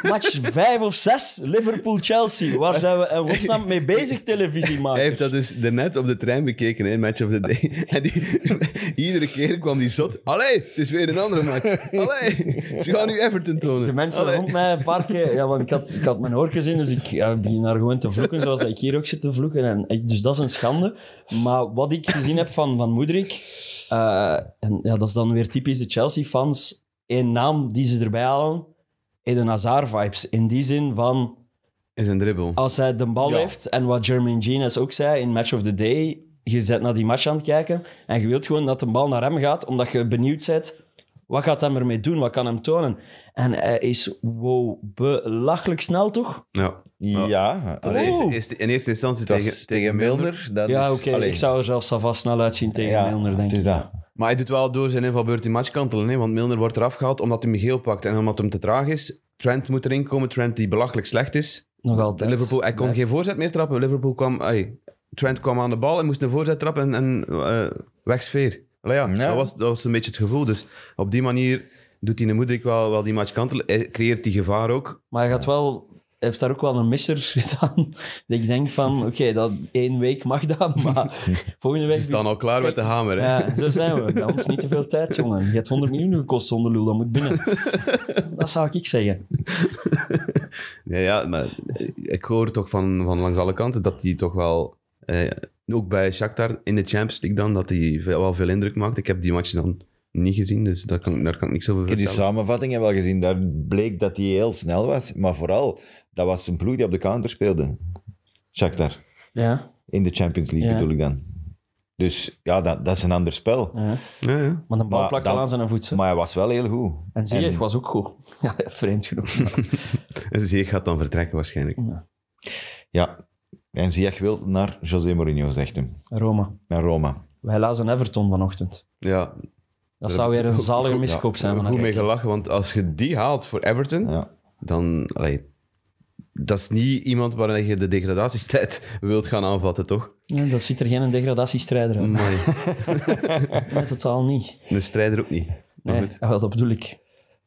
Match 5 of 6. Liverpool-Chelsea. Waar zijn we in godsnaam mee bezig, televisiemakers? Hij heeft dat dus net op de trein bekeken, hè, Match of the Day. En die, iedere keer kwam die zot. Allee, het is weer een andere match. Allee, ze gaan nu Everton tonen. De mensen Allee. rond mij een paar keer... Ja, want ik had, ik had mijn oortjes in, dus ik ja, begin daar gewoon te vloeken, zoals ik hier ook zit te vloeken. En, ik- dus dat is een schande. Maar wat ik gezien heb van, van Moedrik... eh, en ja, dat is dan weer typisch de Chelsea-fans. Eén naam die ze erbij halen. Eden Hazard-vibes. In die zin van... Is een dribbel. Als hij de bal Ja. heeft, en wat Jermaine Genius ook zei in Match of the Day, je zet naar die match aan het kijken en je wilt gewoon dat de bal naar hem gaat, omdat je benieuwd bent, wat gaat hij ermee doen, wat kan hem tonen? En hij is, wow, belachelijk snel toch? Ja. Ja, eerst- in eerste instantie dat tegen, tegen Milner. Dat ja, oké, ik zou er zelfs alvast snel uitzien tegen ja, Milner, denk het is ik. dat. Maar hij doet wel door zijn invalbeurt die match kantelen. Hè? Want Milner wordt eraf gehaald omdat hij hem geel pakt en omdat hem te traag is. Trent moet erin komen. Trent die belachelijk slecht is. Nog altijd. Liverpool, hij kon geen voorzet meer trappen. Liverpool kwam... Trent kwam aan de bal en moest een voorzet trappen en, en eh, weg sfeer. Allee, ja, Ja. Dat, was, dat was een beetje het gevoel. Dus op die manier doet hij de Moedrik wel, wel die match kantelen. Hij creëert die gevaar ook. Maar hij gaat wel... Heeft daar ook wel een misser gedaan. Dat ik denk van, oké, dat één week mag dat, maar volgende week... Ze staan al klaar met de hamer. Hè? Ja, zo zijn we. Bij ons niet te veel tijd, jongen. Je hebt 100 miljoen gekost zonder lul, dat moet binnen. Dat zou ik zeggen. Ja, ja, maar ik hoor toch van, van langs alle kanten dat hij toch wel, eh, ook bij Shakhtar in de Champions League dan, dat hij wel veel indruk maakt. Ik heb die match dan niet gezien, dus daar kan, daar kan ik niks over Ik heb die vertellen. samenvattingen wel gezien. Daar bleek dat hij heel snel was. Maar vooral, dat was een ploeg die op de counter speelde. Shakhtar. Ja, In de Champions League Ja. bedoel ik dan. Dus ja, dat, dat is een ander spel. ja. Ja, ja. Maar de bal plakt aan zijn voet. Maar hij was wel heel goed. En Ziyech was ook goed. Ja, vreemd genoeg. En dus hij gaat dan vertrekken waarschijnlijk. Ja. En Ziyech wil naar José Mourinho, zegt hem. Roma. Naar Roma. Wij lazen Everton vanochtend. Ja, Dat zou weer een zalige miskoop zijn. goed Van mee gelachen, want als je die haalt voor Everton, Ja. dan... Allee, dat is niet iemand waar je de degradatiestrijd wilt gaan aanvatten, toch? Ja, dat ziet er geen degradatiestrijder uit. Maar Nee, totaal niet. een strijder ook niet. Maar Nee, goed. ja, wel, dat bedoel ik.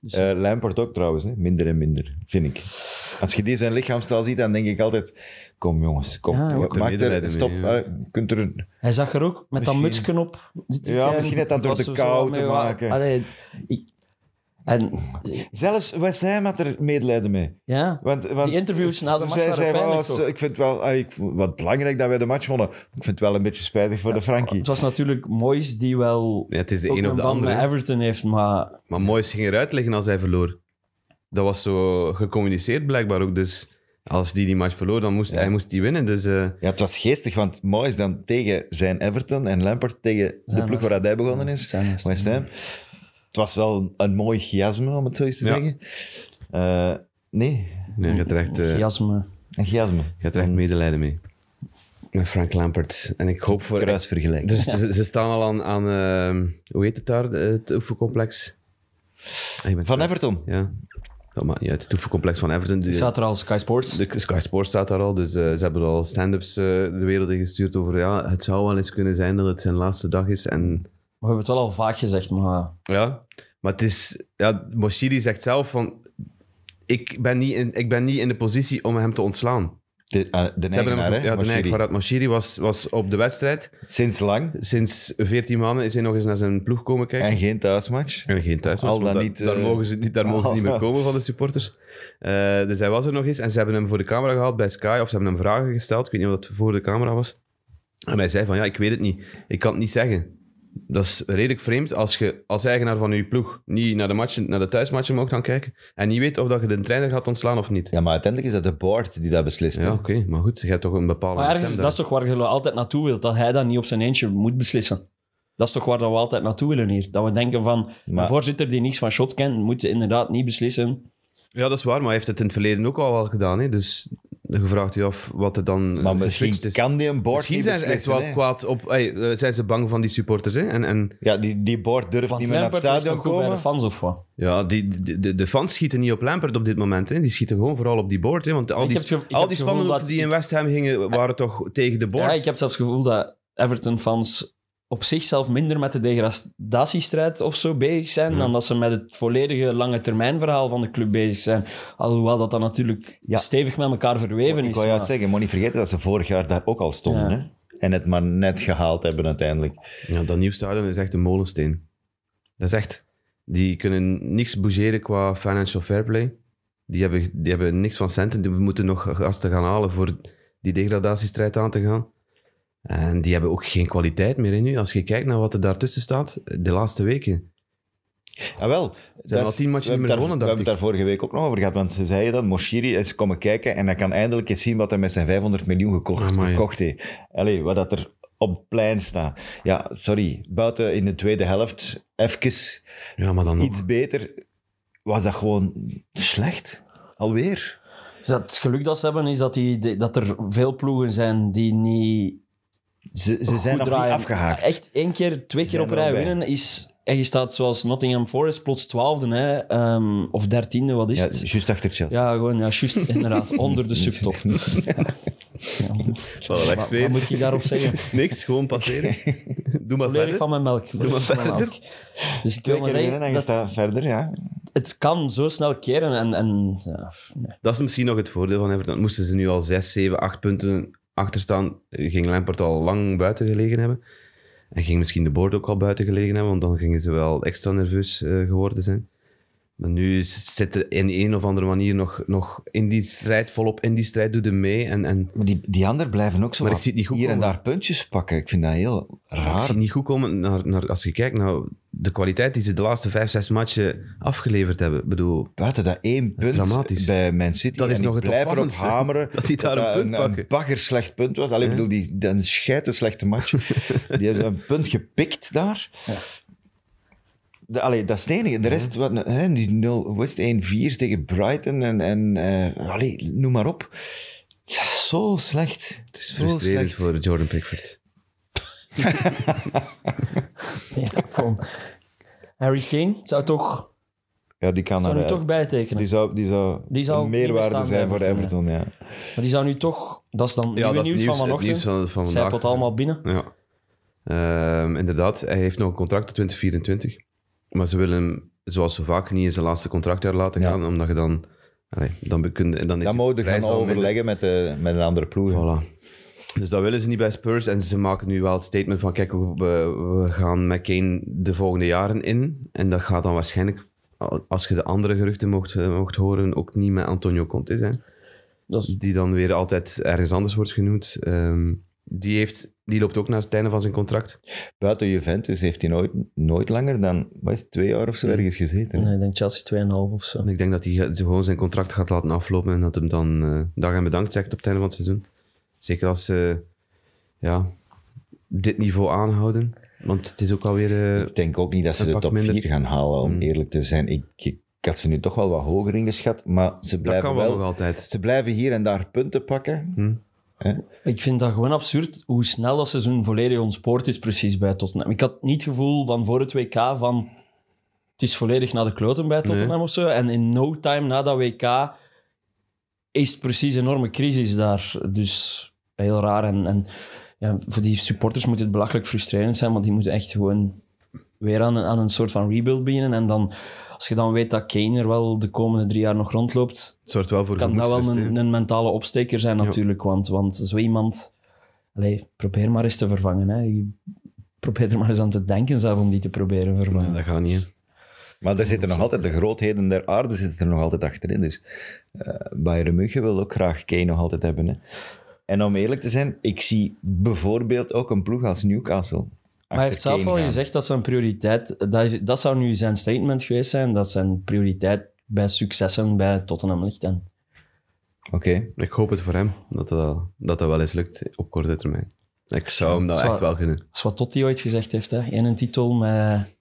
Eh Lampard ook trouwens, hè. minder en minder, vind ik. Als je die zijn lichaamstaal ziet, dan denk ik altijd... Kom jongens, kom. Ja, Maak er, stop. eh, kunt er een- Hij zag er ook met dat mutsje op. Ja, misschien net dat door de kou te maken. Allee, ik- en Zelfs West Ham had er medelijden mee. ja, Want, want die interviews na de match zij waren ik vind het wel ah, ik, vond- wat belangrijk dat wij de match wonnen. Ik vind het wel een beetje spijtig voor de Frankie. Het was natuurlijk Moyes die wel Ja, het is de ook een of een de band andere. met Everton heeft, maar Maar Moyes ging eruit liggen als hij verloor. Dat was zo gecommuniceerd blijkbaar ook. Dus als die die match verloor, dan moest hij moest die winnen. Dus eh, Ja, het was geestig, want Moyes dan tegen zijn Everton en Lampard tegen de ploeg waar hij begonnen is, West Ham. Het was wel een mooi chiasme, om het zo eens te Ja. zeggen. Eh, nee, nee, je hebt er echt, eh, chiasme. een chiasme. je hebt er echt medelijden mee. Met Frank Lampard. En ik hoop voor... Kruisvergelijking. Dus ze, ze staan al aan, aan eh, hoe heet het daar, het oefencomplex? Ah, je bent Van. Everton. Ja. Dat maakt niet uit. Het oefencomplex van Everton. Die staat er al Sky Sports. de Sky Sports staat daar al, dus eh, ze hebben al stand-ups de wereld in gestuurd over ja, het zou wel eens kunnen zijn dat het zijn laatste dag is. En We hebben het wel al vaak gezegd, maar ja, maar het is... Ja, Moshiri zegt zelf van... Ik ben, niet in, ik ben niet in de positie om hem te ontslaan. De, ah, de Ze hebben eigenaar, hem, hè? ja, de nek, Farhad Moshiri was, was op de wedstrijd. Sinds lang. Sinds 14 maanden is hij nog eens naar zijn ploeg komen kijken. En geen thuismatch. En geen thuismatch, Al dan niet, daar eh, mogen ze, niet, daar mogen ze niet meer komen van de supporters. Eh, dus hij was er nog eens en ze hebben hem voor de camera gehaald bij Sky, of ze hebben hem vragen gesteld, ik weet niet of dat voor de camera was. En hij zei van, ja, ik weet het niet. Ik kan het niet zeggen. Dat is redelijk vreemd als je als eigenaar van je ploeg niet naar de, matchen, naar de thuismatchen mag gaan kijken en niet weet of dat je de trainer gaat ontslaan of niet. Ja, maar uiteindelijk is dat de board die dat beslist. Ja, oké, maar goed, je hebt toch een bepaalde Maar ergens, stem dat is toch waar je altijd naartoe wilt, dat hij dat niet op zijn eentje moet beslissen. Dat is toch waar dat we altijd naartoe willen hier. Dat we denken van, een voorzitter die niks van shot kent, moet inderdaad niet beslissen. Ja, dat is waar, maar hij heeft het in het verleden ook al wel gedaan. Hè? Dus je vraagt je af wat er dan Maar eh, misschien geswitcht is. kan die een board Misschien niet zijn ze echt wel hè. kwaad op... Hey, eh, zijn ze bang van die supporters, hè? En, en Ja, die, die board durft Van niet meer naar het stadion nog goed bij komen. de fans of wat? ja, die, die- de, de fans schieten niet op Lampert op dit moment. Hè? Die schieten gewoon vooral op die board. Hè? Want al Ik die, al die dat- die in West Ham gingen, waren toch tegen de board. Ja, ik heb zelfs het gevoel dat Everton-fans op zichzelf minder met de degradatiestrijd of zo bezig zijn, dan dat ze met het volledige lange termijn verhaal van de club bezig zijn. Alhoewel dat dan natuurlijk Ja. stevig met elkaar verweven Ik is. wou juist zeggen, moet niet vergeten dat ze vorig jaar daar ook al stonden. Ja. Hè? En het maar net gehaald hebben uiteindelijk. Ja, dat nieuw stadion is echt een molensteen. Dat is echt... Die kunnen niks bougeren qua financial fair play. Die hebben, die hebben niks van centen. Die moeten nog gasten gaan halen voor die degradatiestrijd aan te gaan. En die hebben ook geen kwaliteit meer in nu. Als je kijkt naar wat er daartussen staat, de laatste weken. Ah, wel. zijn dat al is- tien matchen we niet hebben meer gewonnen, We hebben het daar vorige week ook nog over gehad, want ze zeiden dat Moshiri is komen kijken en hij kan eindelijk eens zien wat hij met zijn 500 miljoen gekocht, Amai. gekocht heeft. Allee, wat dat er op het plein staat. Ja, sorry, buiten in de tweede helft, even Ja, maar dan nog. iets beter, was dat gewoon slecht. Alweer. Dus dat het geluk dat ze hebben is dat, die, dat er veel ploegen zijn die niet Ze, ze zijn nog draaien. niet afgehaakt. Echt één keer, twee keer op rij winnen is... En je staat zoals Nottingham Forest plots twaalfde, hè, ehm, of dertiende, wat is Ja, het? juist achter Chelsea. Ja, gewoon, ja, juist, inderdaad, onder de subtop. Ja. Zal wel echt Wat, veel. wat moet ik daarop zeggen? Niks, gewoon passeren. Doe maar verder. van mijn melk. Volledig van mijn melk. Dus ik wil maar zeggen, en je dat, staat verder, ja. het kan zo snel keren. En, en, ja, nee. Dat is misschien nog het voordeel van Everton. Moesten ze nu al 6, 7, 8 punten achter staan, ging Lampert al lang buiten gelegen hebben. En ging misschien de board ook al buiten gelegen hebben, want dan gingen ze wel extra nerveus eh, geworden zijn. Maar nu zitten in een of andere manier nog, nog in die strijd, volop in die strijd, doe mee. En, en Maar die, die anderen blijven ook zo Maar ik zie het niet goed hier en daar puntjes pakken. Ik vind dat heel ik raar. zie niet goed komen naar, naar, als je kijkt naar de kwaliteit die ze de laatste 5, 6 matchen afgeleverd hebben. Ik bedoel, Buiten dat één Dat is punt dramatisch. bij Man City. Dat is en nog ik het blijf erop hameren dat die daar een punt een, pakken. een baggerslecht punt was. Alleen, ik bedoel, die, een slechte match. die hebben een punt gepikt daar. De, allee, dat is het enige. De rest, wat, hè, die 0, hoe is het, 1-4 tegen Brighton en, en eh, allee, noem maar op. Zo slecht. het is Zo frustrerend slecht. voor Jordan Pickford. Ja, gewoon. Harry Kane zou toch, Ja, die kan zou er, nu toch bijtekenen. die zou, die zou, Die zou een meerwaarde zijn voor Everton, ja. Maar die zou nu toch... Dat is dan Ja, nieuwe dat is nieuws, nieuws- van het vanochtend. nieuws van- van vandaag. Zijpelt allemaal binnen. Ja. Ehm, inderdaad, hij heeft nog een contract tot 2024. Maar ze willen hem, zoals zo vaak, niet in zijn laatste contractjaar laten Ja. gaan, omdat je dan... Allee, dan, kun, dan is Dan je mogen we prijs gaan overleggen met, de, met een andere ploeg. Voilà. Dus dat willen ze niet bij Spurs. En ze maken nu wel het statement van, kijk, we, we gaan met Kane de volgende jaren in. En dat gaat dan waarschijnlijk, als je de andere geruchten mocht, eh, mocht horen, ook niet met Antonio Conte zijn. Dat is, Die dan weer altijd ergens anders wordt genoemd. Ehm, die, heeft, die loopt ook naar het einde van zijn contract. Buiten Juventus heeft hij nooit, nooit langer dan wat is het, twee jaar of zo ergens gezeten. nee, ik denk Chelsea 2,5 of zo. En ik denk dat hij ge- gewoon zijn contract gaat laten aflopen en dat hem dan eh, dag en bedankt zegt op het einde van het seizoen. Zeker als ze ja, dit niveau aanhouden. Want het is ook alweer... eh, Ik denk ook niet dat ze de top minder. 4 gaan halen, om Mm. eerlijk te zijn. Ik, ik, had ze nu toch wel wat hoger ingeschat, maar ze dat blijven, kan wel wel, nog altijd. ze blijven hier en daar punten pakken. Hm. Hè? Ik vind dat gewoon absurd hoe snel dat seizoen volledig ontspoord is precies bij Tottenham. Ik had niet het gevoel van voor het WK van het is volledig naar de kloten bij Tottenham of zo. En in no time na dat WK is het precies een enorme crisis daar. Dus heel raar. En, en ja, voor die supporters moet het belachelijk frustrerend zijn, want die moeten echt gewoon weer aan, een- aan een soort van rebuild beginnen. En dan, als je dan weet dat Kane er wel de komende drie jaar nog rondloopt, Het zorgt wel voor kan dat wel een, een mentale opsteker zijn natuurlijk. Want, want zo iemand... Allee, probeer maar eens te vervangen. Hè. Probeer er maar eens aan te denken zelf om die te proberen vervangen. Nee, dat gaat niet, hè. Maar er zitten nog altijd, de grootheden der aarde zitten er nog altijd achterin. Dus eh Bayern München wil ook graag Kane nog altijd hebben. Hè. En om eerlijk te zijn, ik zie bijvoorbeeld ook een ploeg als Newcastle. Maar hij heeft zelf al gaan. gezegd dat zijn prioriteit... Dat, is- dat zou nu zijn statement geweest zijn, dat zijn prioriteit bij successen bij Tottenham ligt. En Oké. Ik hoop het voor hem, dat dat, dat, dat wel eens lukt op korte termijn. Ik zou hem dat echt wel gunnen. dat is wat Totti ooit gezegd heeft. Hè. In een titel met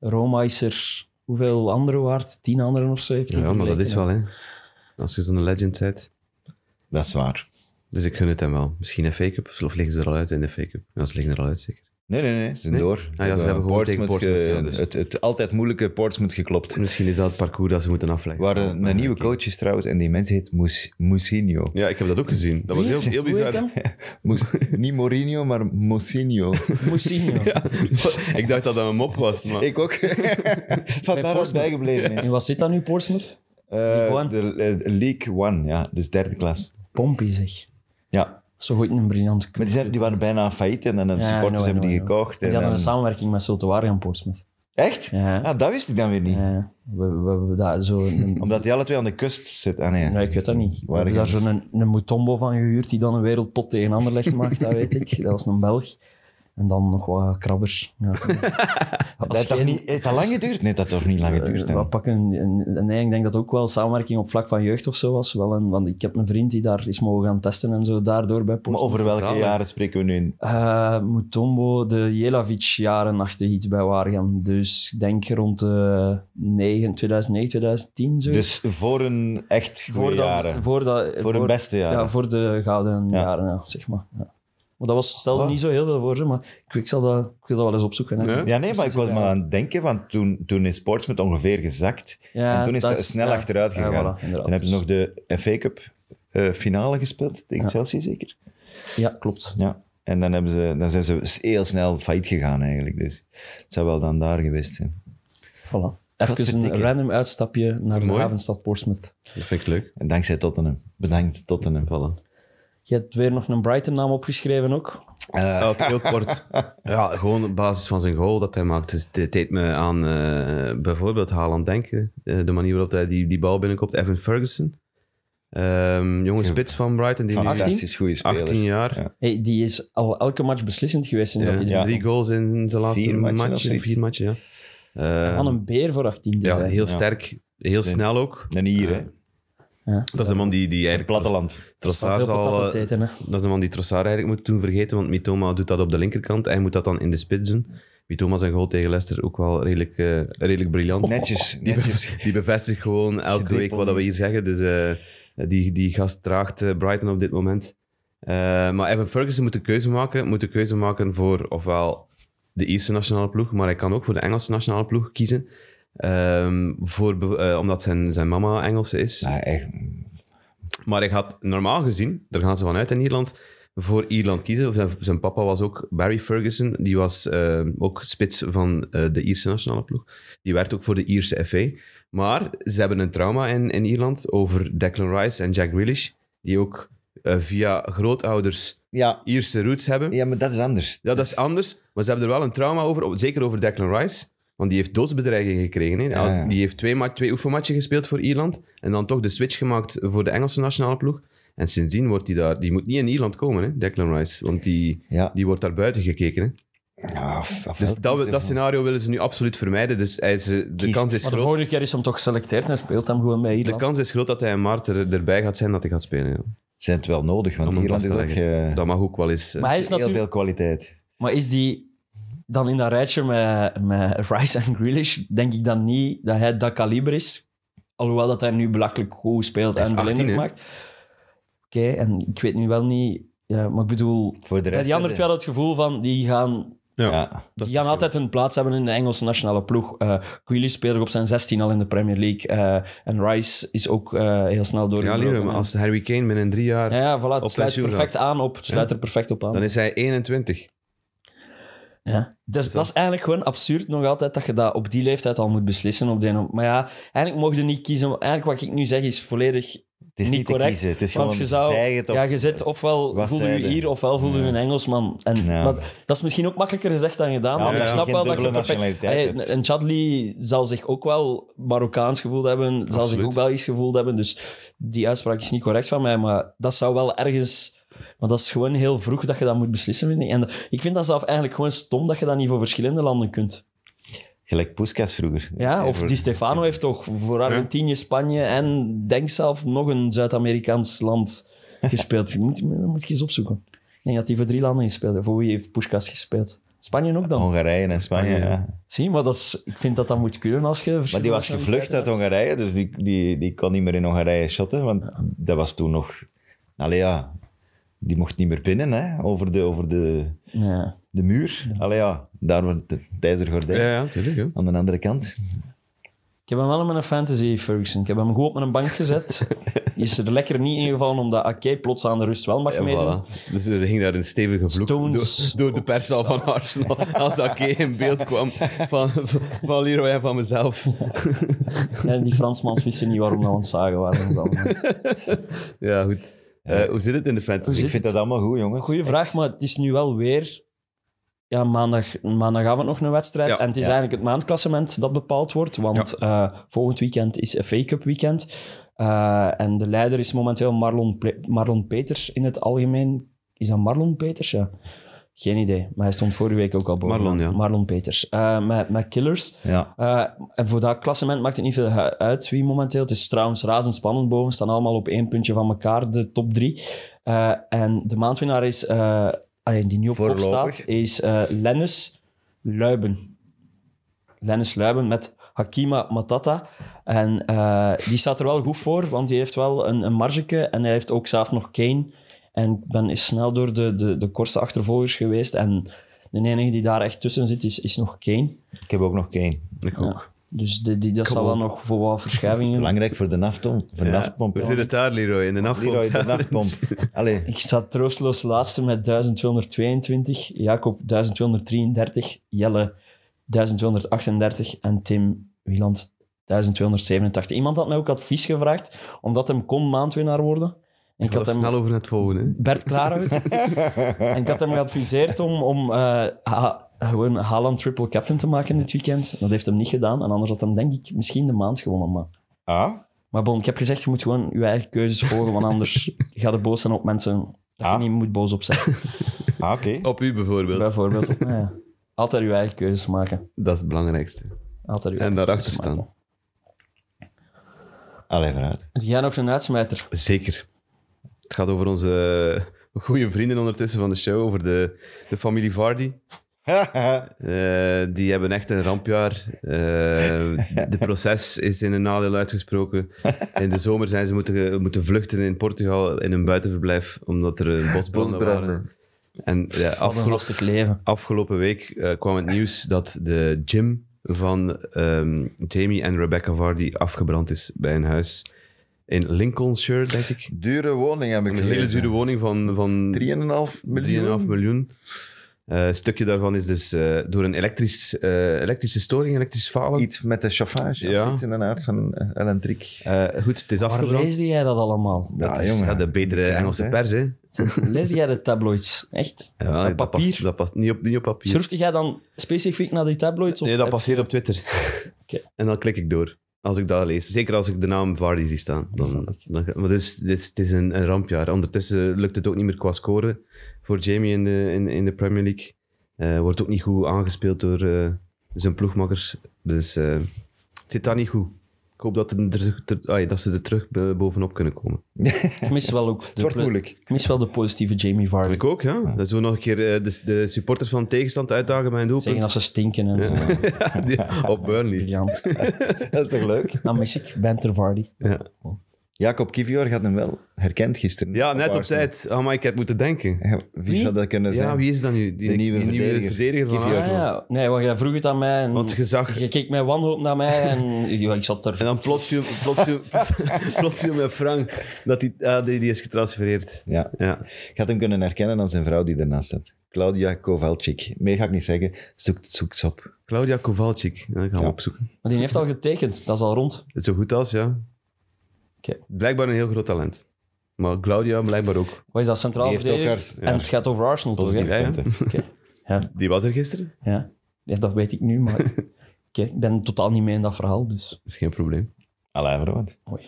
Roma is er hoeveel andere waard? Tien anderen of zo heeft hij Ja, maar dat is wel, hè. Als je zo'n legend bent. Dat is waar. Dus ik gun het hem wel. Misschien een fake-up, of liggen ze er al uit in de fake-up? Ja, ze liggen er al uit, zeker. Nee, nee, nee. Ze zijn Nee? door. Ah ja, ze hebben gewoon tegen Portsmouth, ja, dus. het, het altijd moeilijke Portsmouth geklopt. Misschien is dat het parcours dat ze moeten afleggen. Waar een, een nieuwe coach is trouwens, en die mens heet Mous- Mousinho. Ja, ik heb dat ook gezien. Dat was heel, heel bizar. Mous- niet Mourinho, maar Mousinho. Mousinho. ik dacht dat dat een mop was, maar... Ik ook. Vandaar dat het bijgebleven En wat zit dat nu, Portsmouth? Eh, League One? de eh, League One, ja. Dus derde klas. Pompey, zeg. Ja. Zo goed een briljant Maar die, zijn, die waren bijna failliet en dan Ja, supporters hebben die gekocht. Die en hadden een samenwerking met Sotowaar en Portsmouth. Echt? Ja. Ah, dat wist ik dan weer niet. Ja, we, we, we- dat, zo een, Omdat die alle twee aan de kust zitten. Ah, nee. nee, ik weet dat niet. We Waren hebben daar zo'n een, een Mutombo van gehuurd die dan een wereldpot tegen Anderlecht maakt, dat weet ik. Dat was een Belg. En dan nog wat krabbers. Ja. Dat heeft, toch niet, heeft dat lang geduurd? Nee, dat toch niet lang geduurd. Dan? wat pakken, en, en nee, ik denk dat ook wel samenwerking op vlak van jeugd of zo was. Wel een, want ik heb een vriend die daar is mogen gaan testen en zo, daardoor bij Maar Portsmouth. over welke jaren spreken we nu in? Eh, Mutombo, de Jelavic-jaren achter iets bij Waregem. Dus ik denk rond de 9, 2009, 2010 zo. Dus voor een echt goede voor, dat, jaren. voor, dat, Voor beste jaren. Ja, voor de gouden Ja. jaren, ja, zeg maar. Ja. Maar dat was, Wat? niet zo heel veel voor ze, maar ik, ik, zal dat, ik wil dat wel eens opzoeken. Hè. Ja? Ja, nee, maar ik was maar aan het denken, want toen, toen is Portsmouth ongeveer gezakt. Ja, en toen is dat is- snel ja. achteruit Ja, gegaan. voilà. Dan hebben ze nog de FA Cup eh, finale gespeeld, tegen Ja. Chelsea zeker. Ja, klopt. Ja. En dan, hebben ze, dan zijn ze heel snel failliet gegaan eigenlijk. Dus het zou wel dan daar geweest zijn. Voilà. Even een random uitstapje naar de havenstad Portsmouth. Dat vind ik leuk. En dankzij Tottenham. Bedankt Tottenham. Voilà. Je hebt weer nog een Brighton-naam opgeschreven ook. Ook heel kort. Ja, gewoon op basis van zijn goal dat hij maakt. Dus het deed me aan eh, bijvoorbeeld Haaland denken. Eh, de manier waarop hij die, die bal binnenkomt. Evan Ferguson. Ehm, jonge spits van Brighton. Die nu Fantastisch goede speler. 18 jaar. Ja. Hey, die is al elke match beslissend geweest Ja, dat hij ja. Drie goals in zijn laatste Vier matchen zoiets. Vier matchen, ja. Eh, Van een beer voor 18 te ja, zijn. heel Ja. sterk. Heel snel ook. Een hier, hè. Ja. Dat is de man die, die Het eigenlijk... platteland. Trossard zal, eh, eten, hè. Dat is de man die Trossard eigenlijk moet doen vergeten, want Mitoma doet dat op de linkerkant. Hij moet dat dan in de spits doen. Mitoma zijn goal tegen Leicester ook wel redelijk, eh, redelijk briljant. Netjes, Die, netjes. be- die bevestigt gewoon elke week wat we hier zeggen. Dus eh, die, die gast draagt Brighton op dit moment. Eh, maar Evan Ferguson moet een keuze maken. Moet een keuze maken voor ofwel de Ierse nationale ploeg, maar hij kan ook voor de Engelse nationale ploeg kiezen. Ehm, voor, eh, omdat zijn, zijn mama Engelse is. Echt. Maar hij gaat normaal gezien, daar gaan ze vanuit in Ierland, voor Ierland kiezen. Zijn, zijn papa was ook Barry Ferguson, die was eh, ook spits van eh, de Ierse nationale ploeg. Die werd ook voor de Ierse FA. Maar ze hebben een trauma in, in Ierland over Declan Rice en Jack Grealish, die ook via grootouders Ja, Ierse roots hebben. ja, maar dat is anders. Ja, dat is anders. Maar ze hebben er wel een trauma over, zeker over Declan Rice. Want die heeft doodsbedreiging gekregen. Hè. Ja, ja. Die heeft twee, twee oefenmatchen gespeeld voor Ierland. En dan toch de switch gemaakt voor de Engelse nationale ploeg. En sindsdien wordt hij daar... Die moet niet in Ierland komen, hè, Declan Rice. Want die, Ja. die wordt daar buiten gekeken. Hè. Ja, of- of Dus dat, dat scenario willen ze nu absoluut vermijden. Dus hij is, eh, de, Kiest. kans is Maar de groot, vorige keer is hem toch geselecteerd en speelt hem gewoon bij de Ierland. kans is groot dat hij in maart er, erbij gaat zijn dat hij gaat spelen. Ja. Zijn het wel nodig, want Ierland is ook eh, Dat mag ook wel eens... eh, Maar hij is heel natuurlijk... veel kwaliteit. Maar is die dan in dat rijtje met, met Rice en Grealish, denk ik dan niet dat hij dat kaliber is. Alhoewel dat hij nu belachelijk goed speelt en de 18, indruk hè? maakt. Oké, en ik weet nu wel niet... Ja, maar ik bedoel, Voor de rest die anderen had het gevoel van, die gaan Ja. Ja. Die gaan altijd hun plaats hebben in de Engelse nationale ploeg. Eh Grealish speelde op zijn 16 al in de Premier League. eh, en Rice is ook eh, heel snel Ja, doorgebroken. Leroy, maar als Harry Kane binnen drie jaar... Ja, ja, voilà, het sluit perfect gaat. aan op. Het sluit er perfect op aan. Dan is hij 21. Ja. Dus, dat is eigenlijk gewoon absurd nog altijd dat je dat op die leeftijd al moet beslissen. Op de, maar ja, eigenlijk mocht je niet kiezen. Eigenlijk wat ik nu zeg is volledig Het is niet niet te correct. kiezen. Het is Want gewoon je zou, of... ja, je zit ofwel voelde je hier, ofwel voelde je Ja. een Engelsman. En, Ja. maar dat is misschien ook makkelijker gezegd dan gedaan. Ja, maar ja, ik snap wel dat je perfect... Hey, en Chadli zal zich ook wel Marokkaans gevoeld hebben, zal zich ook Belgisch gevoeld hebben. Dus die uitspraak is niet correct van mij, maar dat zou wel ergens... Maar dat is gewoon heel vroeg dat je dat moet beslissen, vind ik. En ik vind dat zelf eigenlijk gewoon stom dat je dat niet voor verschillende landen kunt. Gelijk Puskas vroeger. Ja, of Voor- Di Stefano heeft toch voor Argentinië, Spanje en denk zelf nog een Zuid-Amerikaans land gespeeld. Je moet, dat moet je eens opzoeken. Ik denk dat hij voor drie landen gespeeld heeft. Voor wie heeft Puskas gespeeld? Spanje ook dan? Hongarije en Spanje, Spanje, ja. Zie, maar dat is, ik vind dat dat moet kunnen als je... Maar die was gevlucht uit Hongarije, dus die, die, die kon niet meer in Hongarije shotten, want dat was toen nog... Allee ja, die mocht niet meer binnen, hè, over de, over de, Ja. de muur. Allee ja, daar was het ijzeren gordijn. Ja, ja, tuurlijk. Ja. Aan de andere kant. Ik heb hem wel in mijn fantasy, Ferguson. Ik heb hem goed op mijn bank gezet. Die is er lekker niet ingevallen, omdat Ake plots aan de rust wel mag Ja, meedoen. voilà. Dus er ging daar een stevige vloek Stones. door, door de perszaal van Arsenal. Als Ake in beeld kwam van, van Leroy en van mezelf. En die Fransmans wisten niet waarom we aan het zagen waren. Ja, goed. Eh, hoe zit het in de fantasy? Hoe Ik vind dat allemaal goed, jongens. Goeie vraag, maar het is nu wel weer ja, maandag, maandagavond nog een wedstrijd. Ja, en het is ja. eigenlijk het maandklassement dat bepaald wordt. Want eh, volgend weekend is FA Cup weekend. Eh, en de leider is momenteel Marlon, Marlon Peters in het algemeen. Is dat Marlon Peters? Ja. Geen idee, maar hij stond vorige week ook al boven. Marlon, ja. Marlon Peters. Eh, met, met Killers. Ja. Eh, en voor dat klassement maakt het niet veel uit wie momenteel. Het is trouwens razendspannend boven. staan allemaal op één puntje van elkaar, de top drie. Eh, en de maandwinnaar is, die nu op kop Voorlopig. staat, is Lennis Luiben. Lennis Luiben met Hakima Matata. En die staat er wel goed voor, want die heeft wel een, een margeke. En hij heeft ook zelf nog Kane. En ik ben is snel door de, de, de kortste achtervolgers geweest. En de enige die daar echt tussen zit, is, is nog Kane. Ik heb ook nog Kane. Ik ook. Dus die, die, dat Kom zal wel op. nog voor wat verschuivingen... Belangrijk voor de naftom, voor de Ja. nafpomp. Hoe zit het daar, Leroy? In de afpomp? Leroy, de nafpomp. Allee, Ik sta troosteloos laatste met 1222, Jacob 1233, Jelle 1238 en Tim Wieland 1287. Iemand had mij ook advies gevraagd, omdat hem kon maandwinnaar worden. En ik had hem... snel over het volgende. hè. Bert Klaarhout. en ik had hem geadviseerd om, om eh, ha- gewoon Haaland triple captain te maken dit weekend. Dat heeft hem niet gedaan. En anders had hem, denk ik, misschien de maand gewonnen. Maar, ah, maar bon, ik heb gezegd, je moet gewoon je eigen keuzes volgen, want anders ga je boos zijn op mensen dat Ah. je niet moet boos op zijn. ah oké. Op u bijvoorbeeld. Bijvoorbeeld. op mij, ja. Altijd je eigen keuzes maken. Dat is het belangrijkste. Altijd uw En daarachter staan. Allee, vooruit. Heb jij nog een uitsmijter? Zeker. Het gaat over onze goede vrienden ondertussen van de show, over de, de familie Vardy. Eh, die hebben echt een rampjaar. Eh, de proces is in een nadeel uitgesproken. In de zomer zijn ze moeten, moeten vluchten in Portugal in een buitenverblijf, omdat er een bosbranden waren. Bosbranden. En ja, Wat een afgelo- lastig leven. afgelopen week eh, kwam het nieuws dat de gym van ehm, Jamie en Rebecca Vardy afgebrand is bij een huis in Lincolnshire, denk ik. Dure woning heb ik Een hele dure woning van, van 3,5 miljoen. 3,5 miljoen. Eh, een stukje daarvan is dus eh, door een elektrisch, eh, elektrische storing, elektrisch falen. Iets met de chauffage. Ja. Zit in een aard van Ellen Trick. Eh, goed, het is Waar afgebrand. leesde jij dat allemaal? Ja, Dat is, jongen. ja, de betere Ja, Engelse pers, hè. Lees jij de tabloids? Echt? Ja, Op dat, papier? past, dat past niet op, niet op papier. Surfte jij dan specifiek naar die tabloids? Of Nee, dat passeert op Twitter. Oké. En dan klik ik door. Als ik dat lees. Zeker als ik de naam Vardy zie staan. Dan, snap ik. dan, maar dus, dit is, het is een, een rampjaar. Ondertussen lukt het ook niet meer qua scoren voor Jamie in de, in, in de Premier League. Eh, wordt ook niet goed aangespeeld door eh, zijn ploegmakkers. Dus eh, het zit daar niet goed. Ik hoop dat, er, ter- dat ze er terug bo- bovenop kunnen komen. Ik mis wel ook de, Het wordt ple- moeilijk. ik mis wel de positieve Jamie Vardy. Ik ook, ja. Dat zo nog een keer eh, de, de supporters van tegenstand uitdagen bij een Zeggen doelpunt. dat ze stinken en zo. Die- op Burnley. Dat is toch leuk? Dan mis ik Banter Vardy. Ja. Jacob Kivior had hem wel herkend gisteren. Ja, net op tijd. Oh, maar ik heb moeten denken. Ja, wie, zou dat kunnen zijn? Ja, wie is dat nu? Die, De nieuwe die verdediger. verdediger van Kivior. Ah, ja. Nee, want jij vroeg het aan mij en Want je zag... je keek met wanhoop naar mij en ja, ik zat er... En dan plots viel, plots viel, plots viel met Frank dat die, ah, die, die is getransfereerd. Ja. Ja. Ik had hem kunnen herkennen aan zijn vrouw die ernaast staat. Claudia Kowalczyk. Meer ga ik niet zeggen. Zoek, zoek ze op. Claudia Kowalczyk. Ja, ik ga hem Ja. opzoeken. Maar die heeft al getekend, dat is al rond. Zo goed als, ja. Blijkbaar een heel groot talent. Maar Claudia blijkbaar ook. Wat is dat, centraal heeft ook verdediger? haar- En het gaat over Arsenal, toch? Hè? Ja, ja. punten. Oké. Ja, Die was er gisteren. ja. ja, dat weet ik nu, maar... Oké, ik ben totaal niet mee in dat verhaal, dus... Dat is geen probleem. Allee, verwacht. Mooi.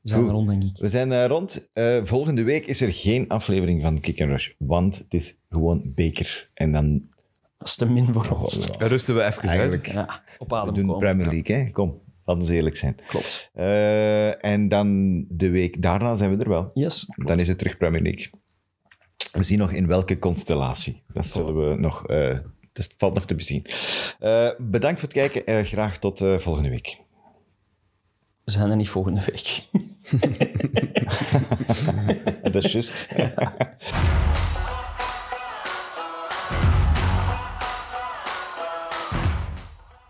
We zijn Goed. er rond, denk ik. We zijn eh, rond. Eh, volgende week is er geen aflevering van Kick and Rush, want het is gewoon beker. En dan Dat is te min voor ons. Dan rusten we even Eigenlijk. uit. Ja, op we adem doen komen. Premier League, hè? Kom, laten we eerlijk zijn. Klopt. Eh, en dan de week daarna zijn we er wel. Yes. Dan is het terug Premier League. We zien nog in welke constellatie. Dat zullen we nog... eh dat valt nog te bezien. Eh, bedankt voor het kijken. en graag tot volgende week. We zijn er niet volgende week. Dat is juist.